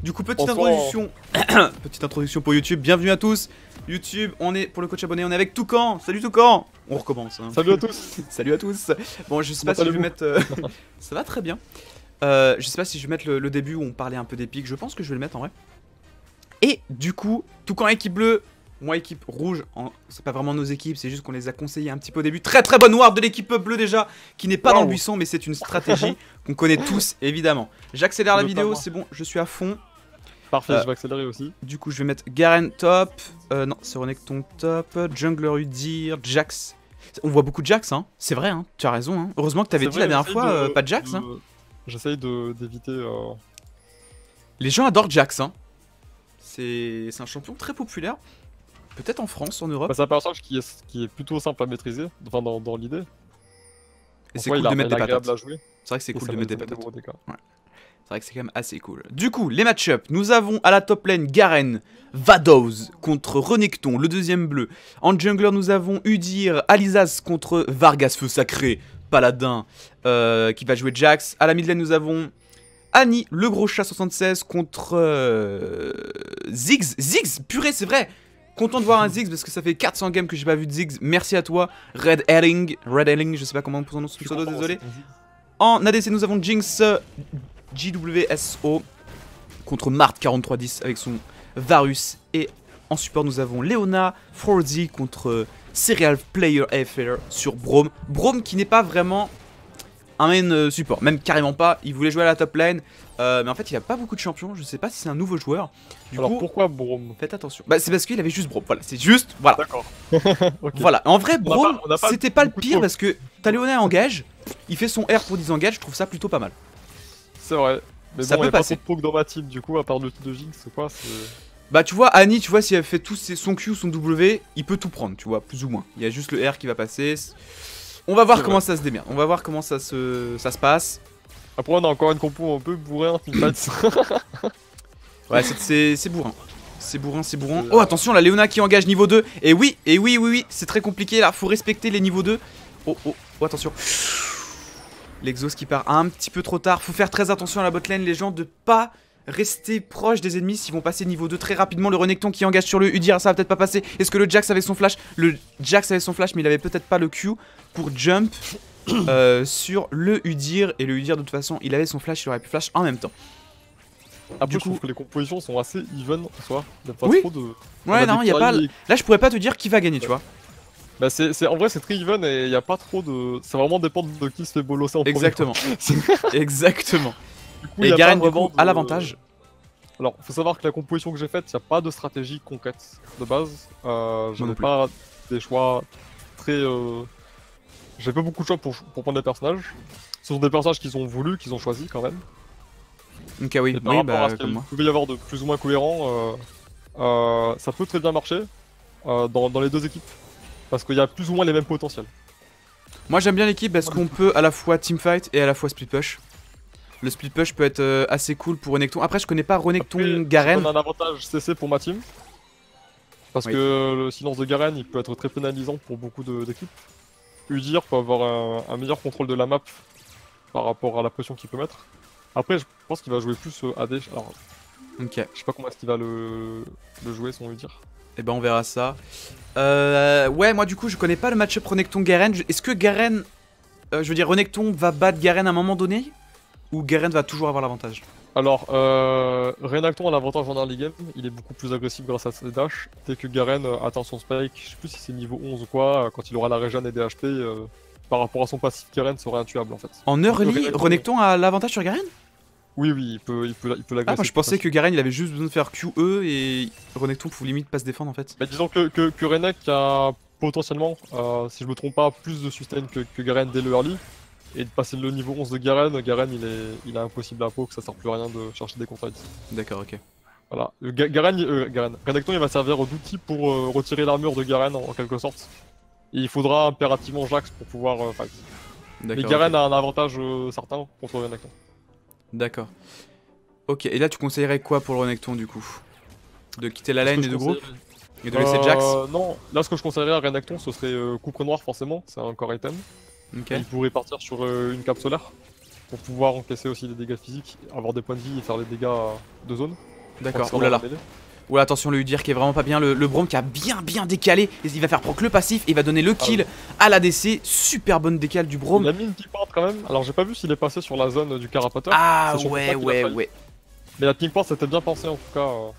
Du coup, petite introduction. petite introduction pour YouTube. Bienvenue à tous. YouTube, on est pour le coach abonné, on est avec Toucan. Salut Toucan. On recommence. hein. Salut à tous Salut à tous. Bon, je sais pas si je vais mettre. euh, Ça va très bien. Euh, je sais pas si je vais mettre le, le début où on parlait un peu d'épique. Je pense que je vais le mettre en vrai. Et du coup, Toucan équipe bleue, moi équipe rouge. En... C'est pas vraiment nos équipes, c'est juste qu'on les a conseillés un petit peu au début. Très très bonne noire de l'équipe bleue déjà, qui n'est pas dans le Wow. buisson, mais c'est une stratégie qu'on connaît tous évidemment. J'accélère la vidéo, c'est bon, je suis à fond. Parfait, Euh, je vais accélérer aussi. Du coup, je vais mettre Garen top. Euh, non, c'est Renekton top. Jungler Udyr, Jax. On voit beaucoup de Jax, hein. C'est vrai, hein. Tu as raison, hein. Heureusement que t'avais dit vrai, la dernière fois, de- euh, pas de Jax, hein. J'essaye d'éviter... Les gens adorent Jax, hein. C'est un champion très populaire. Peut-être en France, en Europe. bah, c'est un personnage qui est, qui est plutôt simple à maîtriser, enfin dans, dans l'idée. Et c'est cool il a- de mettre des patates. C'est vrai que c'est cool de met mettre des patates. C'est vrai que c'est quand même assez cool. Du coup, les match-up. Nous avons à la top lane Garen, Vados contre Renekton, le deuxième bleu. En jungler, nous avons Udyr, Alizas contre Vargas, feu sacré, paladin, euh, qui va jouer Jax. À la mid lane, nous avons Annie, le gros chat 76 contre euh, Ziggs. Ziggs, purée, c'est vrai. Content de voir un Ziggs parce que ça fait 400 games que j'ai pas vu de Ziggs. Merci à toi, Red Herring. Red Herring, je sais pas comment on prononce son pseudo, désolé. En ADC, nous avons Jinx JWSO contre Mart 4310 avec son Varus. Et en support, nous avons Leona Forzi contre euh, Serial Player AFR sur Braum. Braum qui n'est pas vraiment un main euh, support, même carrément pas. Il voulait jouer à la top lane, euh, mais en fait, il a pas beaucoup de champions. Je sais pas si c'est un nouveau joueur. Du Alors coup, pourquoi Brom faites attention. Bah, c'est parce qu'il avait juste Braum. Voilà, c'est juste. Voilà. D'accord. Voilà, en vrai, pas- pas c'était pas le de pire parce que t'as Léona engage, il fait son R pour 10 engage, je trouve ça plutôt pas mal. C'est vrai. Mais Ça bon, peut y a pas passer. trop de poke dans ma team, du coup, à part le titre de Jinx, c'est quoi Bah tu vois Annie tu vois si elle fait tout ses- son Q son W il peut tout prendre tu vois plus ou moins il y a juste le R qui va passer on va voir comment ça se démerde. On va voir comment ça se ça se passe. Après, on a encore une compo un peu bourrin, ouais c'est- bourrin. C'est bourrin c'est bourrin. Oh attention la Léona qui engage niveau 2 et oui et oui oui oui c'est très compliqué là. Faut respecter les niveaux 2 oh oh, oh attention. L'exos qui part un petit peu trop tard. Faut faire très attention à la botlane les gens de pas rester proche des ennemis s'ils vont passer niveau 2 très rapidement le Renekton qui engage sur le Udyr ça va peut-être pas passer est-ce que le Jax avait son flash le Jax avait son flash mais il avait peut-être pas le Q pour jump euh, sur le Udyr et le Udyr de toute façon il avait son flash il aurait pu flash en même temps Après, Du je coup- trouve que les compositions sont assez even en soi. Il y a pas Oui. trop de. ouais non il y a pas là je pourrais pas te dire qui va gagner tu vois Bah, c'est, en vrai, c'est très even et il y a pas trop de. Ça vraiment dépend de qui se fait bolosser en premier, exactement exactement Du coup, y et a Garen du coup l'avantage Alors, faut savoir que la composition que j'ai faite, il n'y a pas de stratégie concrète de base. Euh, J'avais plus. pas des choix très. Euh... J'ai pas beaucoup de choix pour, pour prendre des personnages. Ce sont des personnages qu'ils ont voulu, qu'ils ont choisi quand même. ok oui Et par oui rapport bah à ce qu'il pouvait y avoir de plus ou moins cohérent, euh, euh, ça peut très bien marcher euh, dans, dans les deux équipes. Parce qu'il y a plus ou moins les mêmes potentiels. Moi j'aime bien l'équipe parce qu'on peut à la fois teamfight et à la fois split push. Le split push peut être euh, assez cool pour Renekton. Après je connais pas Renekton Après, Garen. On a un avantage CC pour ma team. Parce Oui. que le silence de Garen, il peut être très pénalisant pour beaucoup d'équipes. Udyr peut avoir un, un meilleur contrôle de la map par rapport à la pression qu'il peut mettre. Après, je pense qu'il va jouer plus euh, AD. Alors, Ok, je sais pas comment est-ce qu'il va le, le jouer, son Udyr. et ben on verra ça. Euh, ouais, moi du coup je connais pas le match-up Renekton Garen. Je- Est-ce que Garen, euh, je veux dire Renekton va battre Garen à un moment donné? Ou Garen va toujours avoir l'avantage Alors, euh, Renekton a l'avantage en early game, il est beaucoup plus agressif grâce à ses dash. Dès que Garen euh, atteint son spike, je sais plus si c'est niveau 11 ou quoi, euh, quand il aura la régène et des HP, euh, par rapport à son passif, Garen serait intuable en fait. En early, Renekton- a l'avantage sur Garen? Oui, oui, il peut, il peut, il peut Ah, l'agresser. moi je pensais que Garen il avait juste besoin de faire QE et Renekton pouvait limite pas se défendre en fait. Mais disons que, que, que Renek a potentiellement, euh, si je me trompe pas, plus de sustain que, que Garen dès le early. Et de passer le niveau 11 de Garen, Garen il est, il est impossible à peau, que ça sert plus à rien de chercher des contrats. D'accord, ok. Voilà. Garen, euh, Garen. Renekton il va servir d'outil pour euh, retirer l'armure de Garen en, en quelque sorte. Et il faudra impérativement Jax pour pouvoir euh, fight. Mais. Garen a un avantage certain contre Renekton. D'accord. Ok, et là tu conseillerais quoi pour le Renekton du coup? De quitter la lane et de groupe Et de laisser Jax? Non, là ce que je conseillerais à Renekton ce serait Coupre Noir forcément, c'est un core item. Il pourrait partir sur euh, une cape solaire. pour pouvoir encaisser aussi des dégâts physiques, avoir des points de vie et faire les dégâts de zone. D'accord, dans la mêlée. Oula, attention, le Udir qui est vraiment pas bien. Le, le Braum qui a bien, bien décalé. Il va faire proc le passif et il va donner le kill à l'ADC. Super bonne décale du Il Braum. a mis une pink ward quand même. Alors j'ai pas vu s'il est passé sur la zone du carapateur. Ah ouais, ouais, ouais. Mais la pink ward c'était bien pensé en tout cas. euh.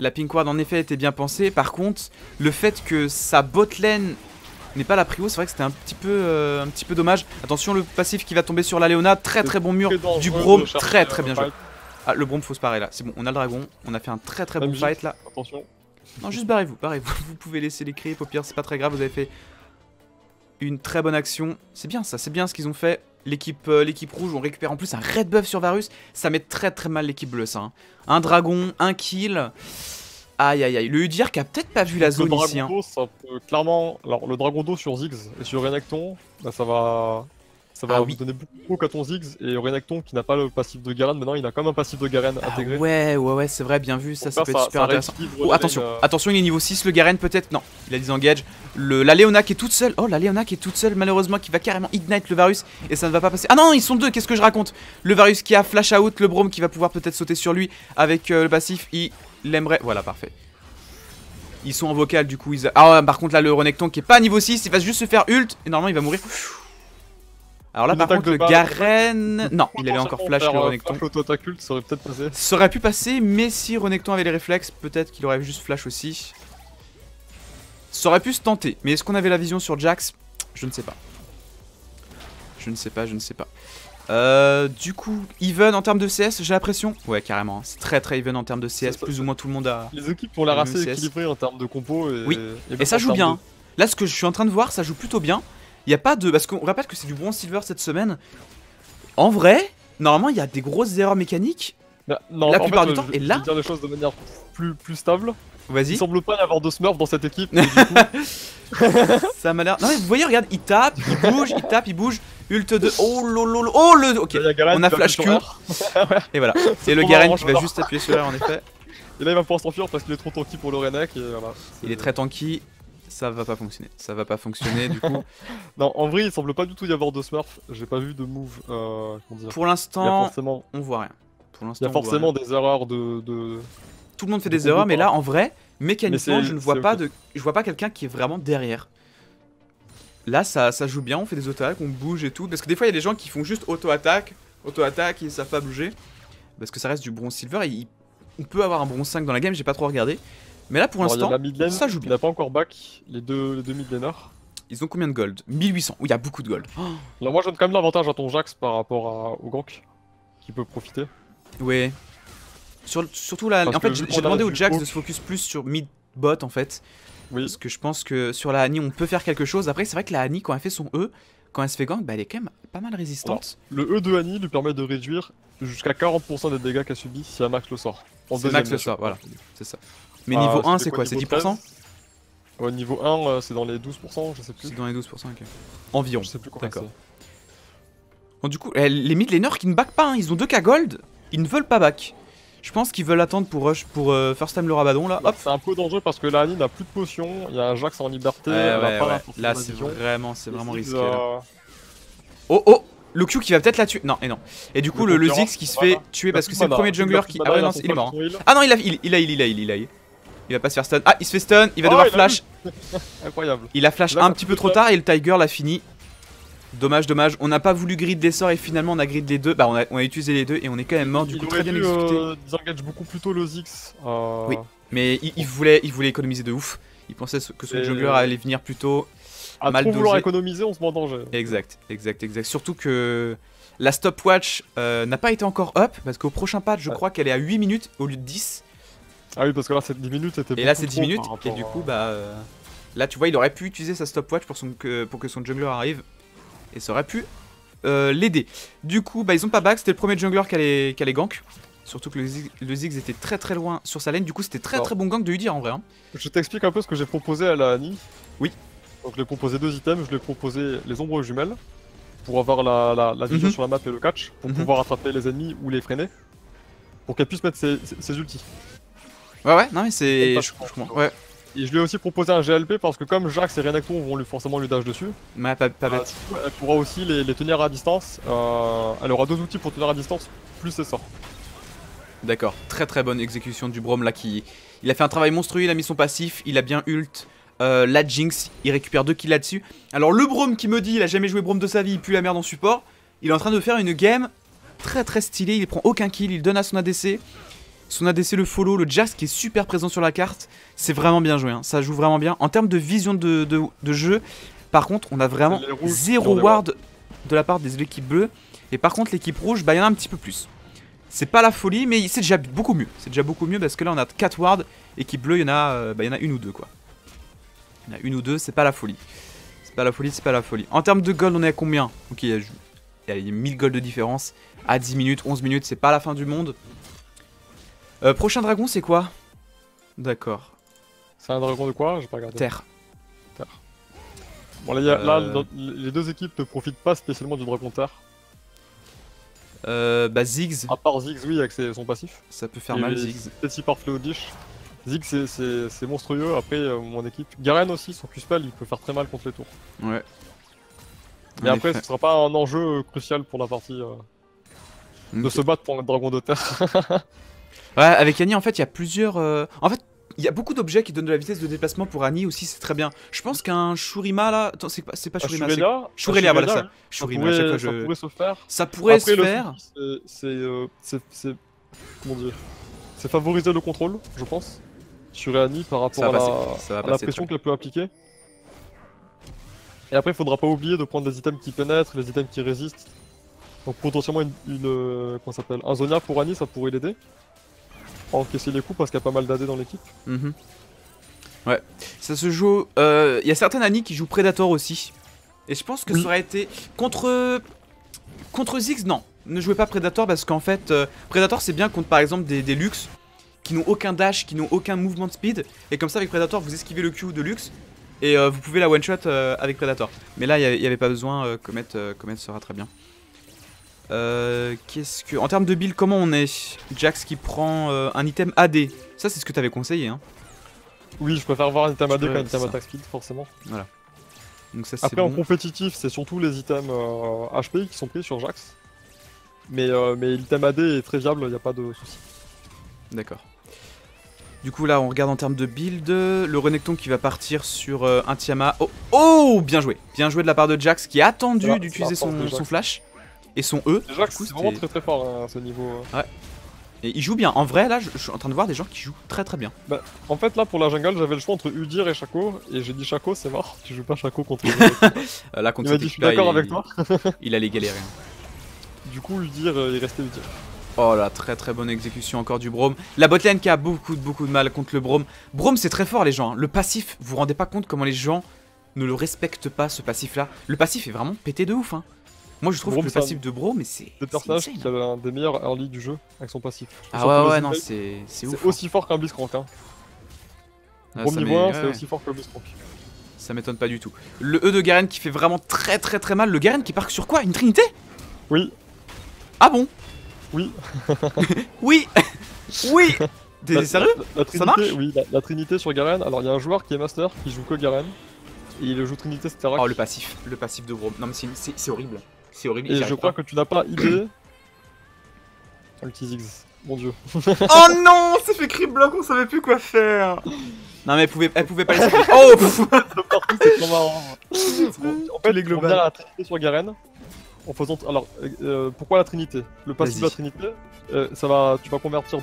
La Pink Ward en effet était bien pensée. Par contre, le fait que sa bot n'est pas la prio, c'est vrai que c'était un petit peu euh, un petit peu dommage. Attention le passif qui va tomber sur la Léona, très très bon mur du chercher, très très euh, bien joué. Ah le Braum faut se parer là, c'est bon, on a le dragon, on a fait un très très bon Même fight là. Attention. Non juste barrez-vous, barrez-vous, vous pouvez laisser les creeps, au pire c'est pas très grave, vous avez fait une très bonne action. C'est bien ça, c'est bien ce qu'ils ont fait. L'équipe euh, l'équipe rouge, on récupère en plus un red buff sur Varus, ça met très très mal l'équipe bleue ça. hein. Un dragon, un kill. Aïe aïe aïe, le Udir qui a peut-être pas vu la Le zone dragon ici. hein. ça peut clairement. Alors le dragon d'eau sur Ziggs et sur Renekton, ça va. Ça va Ah vous oui. donner beaucoup à ton Ziggs et Renekton qui n'a pas le passif de Garen, maintenant il a quand même un passif de Garen Ah intégré. ouais, ouais, ouais, c'est vrai, bien vu, ça, ça peut être super intéressant. Oh, attention, euh, attention, il est niveau 6, le Garen peut-être, non, il a disengage. Le, la Léona qui est toute seule, oh la Léona qui est toute seule, malheureusement, qui va carrément ignite le Varus, et ça ne va pas passer. Ah non, ils sont deux, qu'est-ce que je raconte? Le Varus qui a flash out, le Braum qui va pouvoir peut-être sauter sur lui avec euh, le passif, il l'aimerait, voilà, parfait. Ils sont en vocal, du coup, ils... Ah, par contre, là, le Renekton qui est pas niveau 6, il va juste se faire ult, et normalement, il va mourir. Alors là, par contre, le. Garen... Non, il avait encore flash, le Renekton. Ça aurait peut-être passé. Ça aurait pu passer, mais si Renekton avait les réflexes, peut-être qu'il aurait juste flash aussi. Ça aurait pu se tenter, mais est-ce qu'on avait la vision sur Jax? Je ne sais pas. Je ne sais pas, je ne sais pas. Euh, du coup, even en termes de CS, j'ai l'impression. Ouais, carrément. hein. C'est très très even en termes de CS. Plus ou moins tout le monde a. Les équipes Le assez CS. équilibrées en termes de compo et. Oui. Et ça joue bien. de-. Là, ce que je suis en train de voir, ça joue plutôt bien. Il n'y a pas de. Parce qu'on répète que c'est du bronze silver cette semaine. En vrai, normalement, il y a des grosses erreurs mécaniques. Bah, non, La plupart fait, du temps, je- et je là- vais dire les choses de manière plus, plus stable. Vas-y. Il semble pas y avoir de Smurf dans cette équipe. coup, Ça m'a l'air. Non mais vous voyez, regarde, il tape, il bouge, il tape, il bouge. Ult de. Oh lolo. Oh le. Ok. il y a Garen On a flash Q. Et voilà. C'est le Garen qui va juste appuyer sur R en effet. Et là, il va pouvoir s'enfuir parce qu'il est trop tanky pour le Renek. Et voilà. Il est très tanky. Ça va pas fonctionner. Ça va pas fonctionner du coup. Non, en vrai, il semble pas du tout y avoir de Smurf. J'ai pas vu de move. Euh, dire Pour l'instant, forcément, on voit rien. Pour il y a forcément des erreurs de. de... Tout le monde fait de des erreurs, mais là, en vrai, mécaniquement, je ne vois pas de. Je vois pas quelqu'un qui est vraiment derrière. Là, ça, ça joue bien. On fait des auto-attaques, on bouge et tout. Parce que des fois, il y a des gens qui font juste auto-attaque, auto-attaque, ils savent pas bouger. Parce que ça reste du bronze silver. Et il- on peut avoir un bronze 5 dans la game. J'ai pas trop regardé. Mais là, pour il l'instant, ça joue bien. n'a pas encore back les deux, les deux mid laners. Ils ont combien de gold? 1800. Oui, il y a beaucoup de gold. Oh, Là, moi, je donne quand même l'avantage à ton Jax par rapport à- au gank qui peut profiter. ouais. Sur- surtout là, en fait, j'ai demandé au Jax de se focus plus sur mid-bot en fait. Oui. Parce que je pense que sur la Annie, on peut faire quelque chose. Après, c'est vrai que la Annie, quand elle fait son E, quand elle se fait gank, bah, elle est quand même pas mal résistante. Le E de Annie lui permet de réduire jusqu'à 40% des dégâts qu'elle subit si elle max le sort. Deuxième, max le sort, voilà. C'est ça. Mais Ah, niveau 1, c'était c'est quoi C'est niveau 10% 13. Au niveau 1, euh, c'est dans les 12%, je sais plus. C'est dans les 12%, ok. Environ. Je sais plus D'accord. Bon, du coup, les mid laners qui ne back pas, hein, ils ont 2k gold, ils ne veulent pas back. Je pense qu'ils veulent attendre pour rush, pour euh, first time le rabadon là. Hop. C'est un peu dangereux parce que la Annie n'a plus de potions, il y a un Jax en liberté, Ouais, elle a ouais, pas ouais. la force Là, c'est vraiment, c'est vraiment risqué. Là. euh, Oh oh Le Q qui va peut-être la tuer. Non, et non. Et du coup, Le le, le concurrent, Ziggs qui se fait tuer parce que c'est le premier jungler qui. Ah ouais, non, il est mort. hein. Ah non, il a, il, il a, il, il a, il, il a. Il va pas se faire stun. Ah, il se fait stun, il va Oh, devoir flash. Incroyable. Il a flash un petit peu trop tard et le Tiger l'a fini. Dommage, dommage. On n'a pas voulu grid des sorts et finalement on a grid les deux. Bah, on a, on a utilisé les deux et on est quand même mort. Du il coup, très bien exécuté. euh, disengage beaucoup plus tôt le Ziggs. euh, Oui. Mais il, il voulait, il voulait économiser de ouf. Il pensait que son Et- jungler allait venir plus tôt. À mal trop vouloir dosé. économiser, on se met en danger. Exact, exact, exact. Surtout que la stopwatch euh, n'a pas été encore up parce qu'au prochain patch, je Ouais. crois qu'elle est à 8 minutes au lieu de 10. Ah oui, parce que là, c'est 10 minutes, c'était Et là, c'est 10 trop minutes. par Et du coup, bah. euh, là, tu vois, il aurait pu utiliser sa stopwatch pour, son, que, pour que son jungler arrive. Et ça aurait pu euh, l'aider. Du coup, bah, ils ont pas back. C'était le premier jungler qui allait, qui allait gank. Surtout que le, Ziggs- le Ziggs était très très loin sur sa lane. Du coup, c'était très Alors. très bon gank de Udyr en vrai. hein. Je t'explique un peu ce que j'ai proposé à la Annie. Oui. Donc, je lui ai proposé deux items. Je lui ai proposé les ombres jumelles pour avoir la, la, la vision Mhm. sur la map et le catch, pour Mhm. pouvoir attraper les ennemis ou les freiner, pour qu'elle puisse mettre ses, ses, ses ultis. Ouais, ouais, non, mais c'est. Je, comprends. Ouais. Et je lui ai aussi proposé un GLP parce que comme Jax et Renekton vont lui forcément lui dash dessus, Ouais, pas, pas bête. elle pourra aussi les, les tenir à distance. Euh, elle aura deux outils pour tenir à distance, plus ses sorts. D'accord, très très bonne exécution du Brom là qui... Il a fait un travail monstrueux, il a mis son passif, il a bien ult, euh, la Jinx, il récupère 2 kills là-dessus. Alors le Brom qui me dit, il a jamais joué Brom de sa vie, il pue la merde en support, il est en train de faire une game très très stylée, il prend aucun kill, il donne à son ADC. Son ADC le follow, le Jax qui est super présent sur la carte, c'est vraiment bien joué, hein. ça joue vraiment bien. En termes de vision de, de- de jeu, par contre on a vraiment zéro ward de la part des équipes bleues. Et par contre l'équipe rouge, bah il y en a un petit peu plus. C'est pas la folie, mais c'est déjà beaucoup mieux. C'est déjà beaucoup mieux parce que là on a 4 wards, équipe bleue, il y en a, euh, bah, il y en a une ou deux quoi. Il y en a une ou deux, c'est pas la folie. C'est pas la folie, c'est pas la folie. En termes de gold, on est à combien? Ok, il y a il y a 1000 gold de différence. À 10 minutes, 11 minutes, c'est pas la fin du monde. Euh, prochain dragon, c'est quoi? D'accord. C'est un dragon de quoi? J'ai pas regardé. Terre. Bon, là, il y a- là, Euh. les deux équipes ne profitent pas spécialement du dragon terre. Euh, bah Ziggs, À part Ziggs, oui, avec ses- son passif. ça peut faire Et mal Ziggs. Si par Fléodish. Ziggs, c'est- monstrueux. Après, euh, mon équipe. Garen aussi, son Q-spell, il peut faire très mal contre les tours. Ouais. Mais après, effet. ce sera pas un enjeu crucial pour la partie euh, de se battre pour un dragon de terre. Ouais, avec Annie, en fait, il y a plusieurs. euh, En fait, il y a beaucoup d'objets qui donnent de la vitesse de déplacement pour Annie aussi, c'est très bien. Je pense qu'un Shurima là. Attends, c'est pas, c'est pas Shurima. Shurelia, à voilà ça. Shurima, ça, pourrait, ça pourrait se faire. Ça pourrait Après, se faire. souci, c'est- c'est, euh, c'est, c'est, comment dire, c'est favoriser le contrôle, je pense, sur Annie par Ça rapport va à passer. la, Ça va à la pression qu'elle peut appliquer. Et après, il faudra pas oublier de prendre des items qui pénètrent, les items qui résistent. Donc potentiellement une, une euh, comment ça s'appelle, un Zonia pour Annie, ça pourrait l'aider. Encaisser les coups parce qu'il y a pas mal d'AD dans l'équipe. Mhm. Ouais, ça se joue. euh, Il y a certaines Annie qui jouent Predator aussi. Et je pense que Oui. ça aurait été. Contre. Contre Ziggs, non. Ne jouez pas Predator parce qu'en fait, euh, Predator c'est bien contre par exemple des, des Lux qui n'ont aucun dash, qui n'ont aucun mouvement de speed. Et comme ça, avec Predator, vous esquivez le Q de Lux et euh, vous pouvez la one shot euh, avec Predator. Mais là, il n'y avait pas besoin. euh, Comet, euh, Comet sera très bien. Euh, Qu'est-ce que. En termes de build, comment on est Jax qui prend euh, un item AD. Ça, c'est ce que tu avais conseillé, hein. Oui, je préfère voir un item AD qu'un item attack speed, forcément. Donc ça, c'est Après, en compétitif, c'est surtout les items euh, HP qui sont pris sur Jax. Mais, euh, mais l'item AD est très viable, il n'y a pas de souci. D'accord. Du coup, là, on regarde en termes de build. Le Renekton qui va partir sur euh, un Tiamat. Oh, oh Bien joué Bien joué de la part de Jax qui a attendu Voilà, d'utiliser son flash et son E. C'est vraiment très très fort hein, à ce niveau. Et il joue bien. En vrai, là, je, je suis en train de voir des gens qui jouent très très bien. En fait, là pour la jungle, j'avais le choix entre Udir et Shaco, et j'ai dit Shaco, c'est mort, tu joues pas Shaco contre Udir. Euh, là, contre Il m'a cette dit, je suis d'accord il- avec toi. Il allait galérer. Du coup, Udir, euh, il restait Udir. Oh là, très très bonne exécution encore du Braum. La botlane qui a beaucoup beaucoup de mal contre le Braum. Braum, c'est très fort, les gens. hein. Le passif, vous vous rendez pas compte comment les gens ne le respectent pas, ce passif-là. Le passif est vraiment pété de ouf. Hein. Moi, je trouve que le un passif de Braum, mais c'est. Le personnage qui a l'un des meilleurs early du jeu avec son passif. Ah ouais, le ouais, non, c'est c'est ouf. C'est aussi fort qu'un Blitzcrank. Hein. Ah, ça 1, ouais, c'est ouais. aussi fort que Blitzcrank. Ça m'étonne pas du tout. Le E de Garen qui fait vraiment très très très mal. Le Garen qui part sur quoi? Une trinité? Oui, Ah bon? Oui. Oui Oui T'es sérieux? la, Trinité, marche? Oui, la, la Trinité sur Garen. Alors, il y a un joueur qui est master qui joue que Garen. Et il joue Trinité Sterak. Oh le passif, le passif de Braum. Non mais c'est horrible. C'est horrible. et je crois pas. que tu n'as pas idée. Ulti Ziggs. Mon dieu. Oh non Ça fait cri bloc, on savait plus quoi faire Non mais elle pouvait, elle pouvait pas laisser. Oh c'est trop marrant. en fait, les on globales. vient à la Trinité sur Garen. En faisant. Alors, euh, pourquoi la Trinité? Le passif de la. Trinité, euh, ça va, tu vas convertir 200%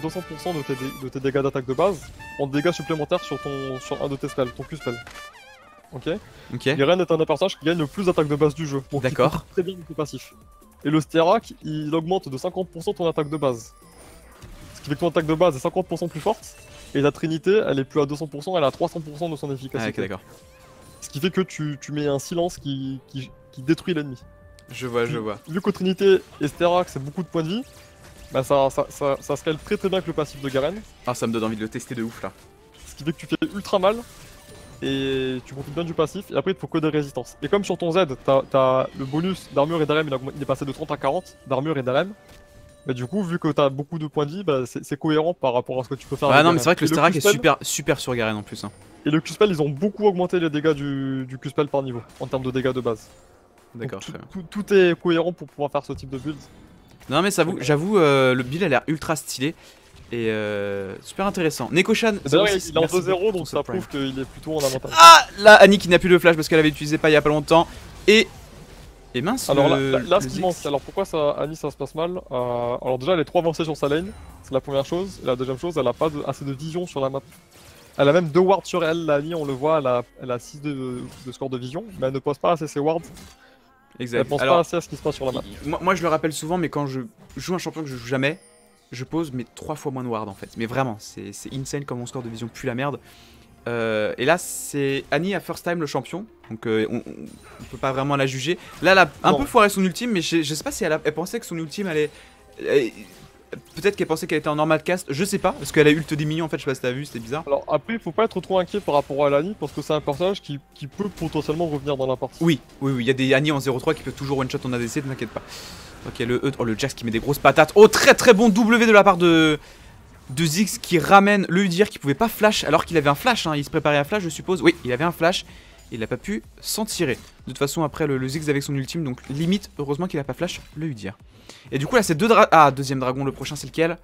de tes, dé- de tes dégâts d'attaque de base en dégâts supplémentaires sur, ton, sur un de tes spells, ton Q-spell. Ok Ok. Garen est un des personnages qui gagne le plus d'attaque de base du jeu. donc D'accord. Très bien ton passif. Et le Sterak, il augmente de 50% ton attaque de base. Ce qui fait que ton attaque de base est 50% plus forte. Et la Trinité, elle est plus à 200%, elle est à 300% de son Ah, efficacité. ok d'accord. Ce qui fait que tu, tu mets un silence qui, qui, qui détruit l'ennemi. Je vois, je vois. Vu que Trinité et Sterak c'est beaucoup de points de vie, bah ça, ça, ça, ça scale très très bien avec le passif de Garen. Ah ça me donne envie de le tester de ouf là. Ce qui fait que tu fais ultra mal et tu profites bien du passif. Et après il te faut que des résistances. Et comme sur ton Z, t'as as le bonus d'armure et d'ARM, il, est passé de 30 à 40 d'armure et d'ARM. Mais du coup, vu que t'as beaucoup de points de vie, bah, c'est cohérent par rapport à ce que tu peux faire. Ouais, avec non, mais c'est vrai que le Starak est super, super sur Garen en plus. hein. Et le Q-spell, ils ont beaucoup augmenté les dégâts du, du Q-spell par niveau, en termes de dégâts de base. D'accord, tout, très bien. tout- tout est cohérent pour pouvoir faire ce type de build. Non, mais j'avoue, euh, le build a l'air ultra stylé et euh, super intéressant. Nekoshan, D'ailleurs, il est en merci 2-0, pour donc ça prouve qu'il est plutôt en avantage. Ah Là, Annie qui n'a plus de flash parce qu'elle avait utilisé pas il y a pas longtemps. Et. Et mince, Alors là, le- là, là, ce le qui Ziggs. manque, alors pourquoi ça, Annie ça se passe mal Euh, Alors déjà, elle est trop avancée sur sa lane, c'est la première chose. Et la deuxième chose, elle a pas de- assez de vision sur la map. Elle a même deux wards sur elle, la Annie, on le voit, elle a, elle a 6 de, de score de vision, mais elle ne pose pas assez ses wards. Elle Exact. pense Alors, pas assez à ce qui se passe sur la map. moi, moi, je le rappelle souvent, mais quand je joue un champion que je joue jamais, je pose mais trois fois moins de ward en fait. Mais vraiment, c'est insane comme mon score de vision pue la merde. Euh, et là, c'est Annie à first time le champion, donc euh, on, on- peut pas vraiment la juger. Là, elle a un peu foiré son ultime, mais je, je sais pas si elle, a- elle pensait que son ultime allait. Peut-être qu'elle pensait qu'elle était en normal cast, je sais pas, parce qu'elle a ult des minions en fait, je sais pas si t'as vu, c'était bizarre. Alors après, il faut pas être trop inquiet par rapport à l'Annie, parce que c'est un personnage qui, qui peut potentiellement revenir dans la partie. Oui, oui, oui, il y a des Annie en 0-3 qui peuvent toujours one shot en ADC, ne t'inquiète pas. Ok, le E, oh, le Jax qui met des grosses patates. Oh, très très bon W de la part de, Ziggs qui ramène le Udyr qui pouvait pas flash alors qu'il avait un flash. hein. Il se préparait à flash, je suppose. Oui, il avait un flash. Il a pas pu s'en tirer. De toute façon, après le, Ziggs avec son ultime, donc limite, heureusement qu'il a pas flash le Udyr. Et du coup, là, c'est deux dragons. Ah, deuxième dragon, le prochain, c'est lequel?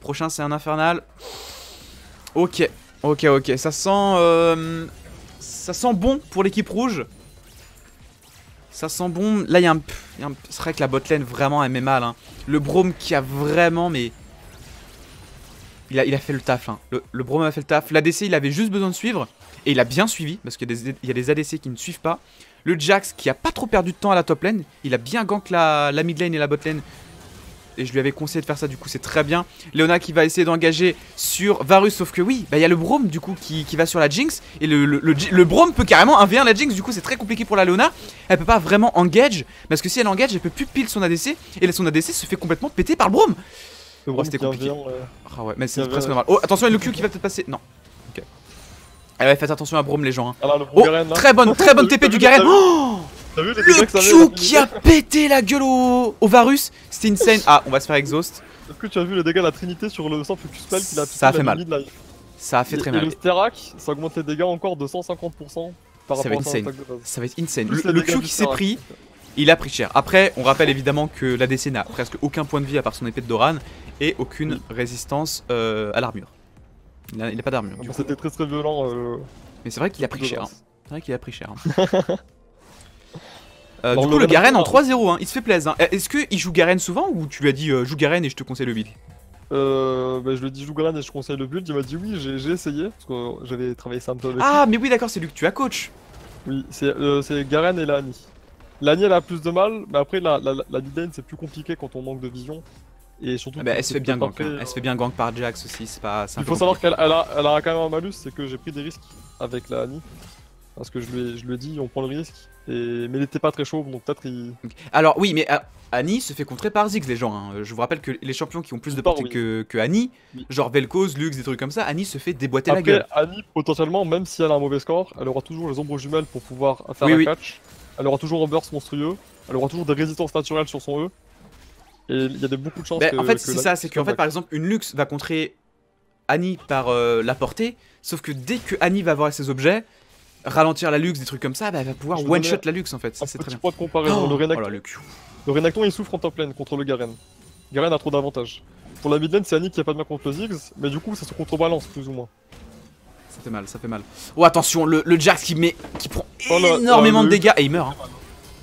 Prochain, c'est un infernal. Ok, ok, ok. Ça sent. euh, ça sent bon pour l'équipe rouge. Ça sent bon. Là, il y a un. C'est vrai que la botlane vraiment elle met mal. hein. Le Brome qui a vraiment. Mais. Il a, fait le taf. hein. Le, Brome a fait le taf. L'ADC, il avait juste besoin de suivre. Et il a bien suivi. Parce qu'il y, a des- il y a des ADC qui ne suivent pas. Le Jax qui a pas trop perdu de temps à la top lane. Il a bien gank la, la mid lane et la bot lane. Et je lui avais conseillé de faire ça, du coup c'est très bien. Léona qui va essayer d'engager sur Varus, sauf que oui, bah il y a le Brome du coup qui, qui va sur la Jinx. Et le, le, le, le Brome peut carrément 1v1 la Jinx, du coup c'est très compliqué pour la Léona. Elle peut pas vraiment engage, parce que si elle engage, elle peut plus pile son ADC. Et son ADC se fait complètement péter par le Brome. Le c'était qui est un compliqué. euh, Ah ouais, mais c'est presque normal. Oh, attention, il y a le Q qui va peut-être passer. Non. Ok. Ah ouais, faites attention à Brome les gens. hein. Ah là, Oh, Garen très bonne, très bonne TP du Garen. Oh T'as vu les le Q qui a pété la gueule au, au Varus. C'était insane. Ah, on va se faire exhaust. Est-ce que tu as vu les dégâts de la Trinité sur le simple Q-spell qu'il a Ça a fait mal. mid-life Ça a fait très et, mal. le Sterak, ça augmente les dégâts encore de 150% par Ça va rapport à être son insane. de base. Ça va être insane. Plus Le, Q qui s'est pris, il a pris cher. Après, on rappelle évidemment que l'ADC n'a presque aucun point de vie à part son épée de Doran et aucune Oui. résistance euh, à l'armure. Il n'a pas d'armure. Ah bah. C'était très très violent. Euh, Mais c'est vrai qu'il a pris de cher. hein. C'est vrai qu'il a pris cher. hein. Euh, du coup, le Garen en Renekton, 3-0, hein, il se fait plaisir. hein. Est-ce qu'il joue Garen souvent ou tu lui as dit euh, joue Garen et je te conseille le build? Euh, bah, je lui ai dit joue Garen et je conseille le build. Il m'a dit oui, j'ai essayé parce que j'avais travaillé ça un peu avec Ah, mais oui, d'accord, c'est lui que tu as coach. Oui, c'est euh, Garen et Lani. Lani elle a plus de mal, mais après la, la, la c'est plus compliqué quand on manque de vision. Et surtout, Ah bah, elle se c'est fait bien gank. hein. Elle se fait bien gank par Jax aussi. C'est pas. Il faut savoir qu'elle elle a, elle a quand même un malus, c'est que j'ai pris des risques avec la Annie. Parce que je lui, je lui ai dit, on prend le risque. Et... Mais il était pas très chaud, donc peut-être il. Alors oui, mais euh, Annie se fait contrer par Ziggs, les gens. hein. Je vous rappelle que les champions qui ont plus de portée oui. que, que Annie, Oui. genre Vel'Koz, Lux, des trucs comme ça, Annie se fait déboîter la Après, gueule. Annie, potentiellement, même si elle a un mauvais score, elle aura toujours les ombres jumelles pour pouvoir faire Oui, un catch. Elle aura toujours un burst monstrueux. Elle aura toujours des résistances naturelles sur son E. Et il y a des, beaucoup de chances Bah, que. en fait, c'est la- ça, c'est qu'en fait, par exemple, une Lux va contrer Annie par euh, la portée, sauf que dès que Annie va avoir ses objets, ralentir la Lux, des trucs comme ça, bah, elle va pouvoir Je one-shot donner la Lux en fait. Ça, c'est très bien. point de comparaison. le, Oh là, le Q. le Renekton, il souffre en top lane contre le Garen. Garen a trop d'avantages. Pour la mid lane, c'est Annie qui a pas de mal contre le Ziggs, mais du coup, ça se contrebalance plus ou moins. Ça fait mal, ça fait mal. Oh attention, le, le Jax qui met, qui prend Oh là, énormément oh, de dégâts et il meurt. hein.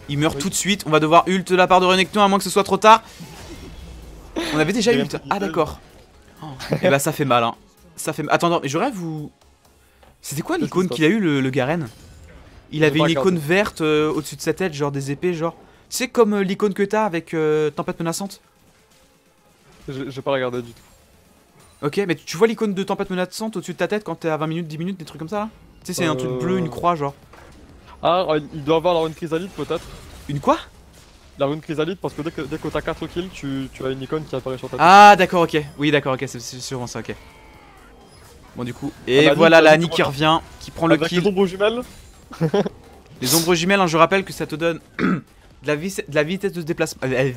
Il meurt Oui. tout de suite. On va devoir ult de la part de Renekton à moins que ce soit trop tard. On avait déjà ult. Ah d'accord. Oh. Et bah ça fait mal. Hein. Ça fait. Attends, mais j'aurais vous. C'était quoi l'icône qu'il a eu le, le Garen? Il avait une icône verte euh, au-dessus de sa tête, genre des épées, genre. C'est comme euh, l'icône que t'as avec euh, Tempête menaçante? J'ai pas regardé du tout. Ok, mais tu vois l'icône de Tempête menaçante au-dessus de ta tête quand t'es à 20 minutes, 10 minutes, des trucs comme ça là? Tu sais, c'est un truc bleu, une Euh. croix, genre. Ah, il doit avoir la rune chrysalide peut-être. Une quoi? La rune chrysalide parce que dès que, dès que t'as 4 kills, tu, tu as une icône qui apparaît sur ta tête. Ah d'accord ok, oui d'accord ok, c'est sûrement ça ok. Bon du coup, et Ah bah, voilà la Annie qui revient, qui prend le kill. les ombres jumelles Les ombres jumelles, hein, je rappelle que ça te donne de la, vis- de la vitesse de déplacement. euh,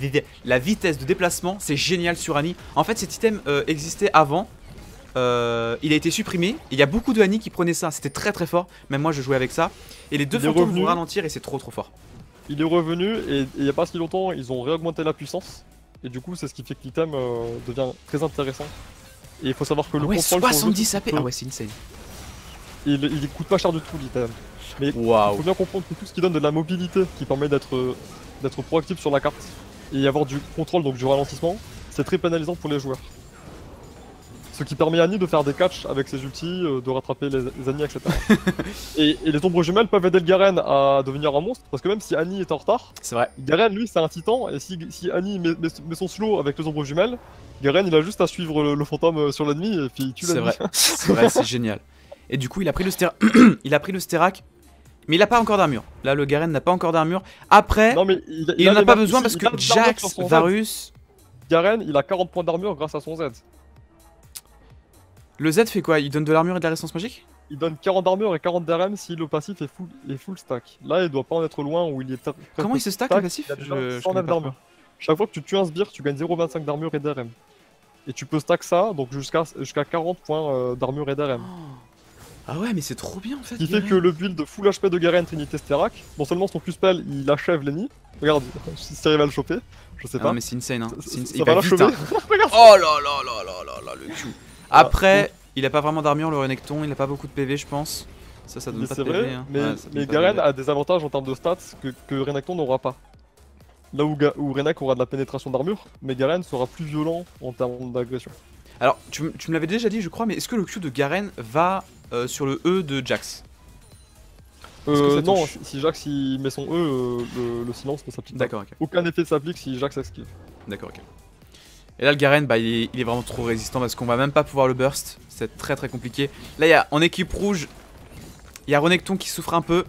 la vitesse de déplacement, c'est génial sur Annie. En fait, cet item euh, existait avant. Euh, il a été supprimé. Il y a beaucoup de Annie qui prenaient ça. C'était très très fort. Même moi, je jouais avec ça. Et les deux Il fantômes vont ralentir et c'est trop trop fort. Il est revenu et il n'y a pas si longtemps, ils ont réaugmenté la puissance. Et du coup, c'est ce qui fait que l'item euh, devient très intéressant. Et il faut savoir que Ah le ouais, contrôle sur le jeu, 70 AP. Ah ouais, c'est insane. il, il coûte pas cher du tout l'item. Il faut bien comprendre que tout ce qui donne de la mobilité, qui permet d'être d'être proactif sur la carte et avoir du contrôle, donc du ralentissement, c'est très pénalisant pour les joueurs. Ce qui permet à Annie de faire des catchs avec ses ultis, euh, de rattraper les, les ennemis, etc. et, et les ombres jumelles peuvent aider le Garen à devenir un monstre, parce que même si Annie est en retard, C'est vrai. Garen lui c'est un titan, et si, si Annie met, met- met son slow avec les ombres jumelles, Garen il a juste à suivre le, le fantôme euh, sur l'ennemi et puis il tue C'est l'ennemi. vrai. C'est vrai, c'est génial. Et du coup, il a pris le stéra... il a pris le stérac. Mais il a pas encore d'armure. Là, le Garen n'a pas encore d'armure. Après, Non mais il, il a en a pas besoin parce que Jax. Varus. Garen il a 40 points d'armure grâce à son Z. Le Z fait quoi? Il donne de l'armure et de la résistance magique? Il donne 40 d'armure et 40 d'RM si le passif est full, est full stack. Là, il doit pas en être loin où il est. Comment il se stack stack, le passif? Il a déjà Je- je 109 connais pas d'armure. Chaque fois que tu tues un sbire, tu gagnes 0,25 d'armure et d'RM. Et tu peux stack ça, donc jusqu'à jusqu'à 40 points euh, d'armure et d'RM. Ah ouais, mais c'est trop bien en fait. Qui fait que le build full HP de Garen Trinité Sterak, non seulement son Q-spell il achève l'ennemi, regarde, si t'arrives à le choper, je sais Ah pas. non, mais c'est insane. Hein. Ça- ça. Il va vite. hein. Oh là là là là là là, le Q. Après, il a pas vraiment d'armure, le Renekton. Il a pas beaucoup de PV, je pense. Ça, ça donne Mais pas PV. vrai, hein. mais, Ouais, mais de Garen PV. a des avantages en termes de stats que, que Renekton n'aura pas. Là où, où Renek aura de la pénétration d'armure, mais Garen sera plus violent en termes d'agression. Alors, tu, me l'avais déjà dit, je crois, mais est-ce que le Q de Garen va euh, sur le E de Jax? Euh, non, si Jax il met son E, euh, le, le silence ne s'applique pas. D'accord. Aucun effet ne s'applique si Jax esquive. D'accord, ok. Et là, le Garen, bah, il est, il est vraiment trop résistant parce qu'on va même pas pouvoir le burst. C'est très très compliqué. Là, il y a en équipe rouge, il y a Renekton qui souffre un peu.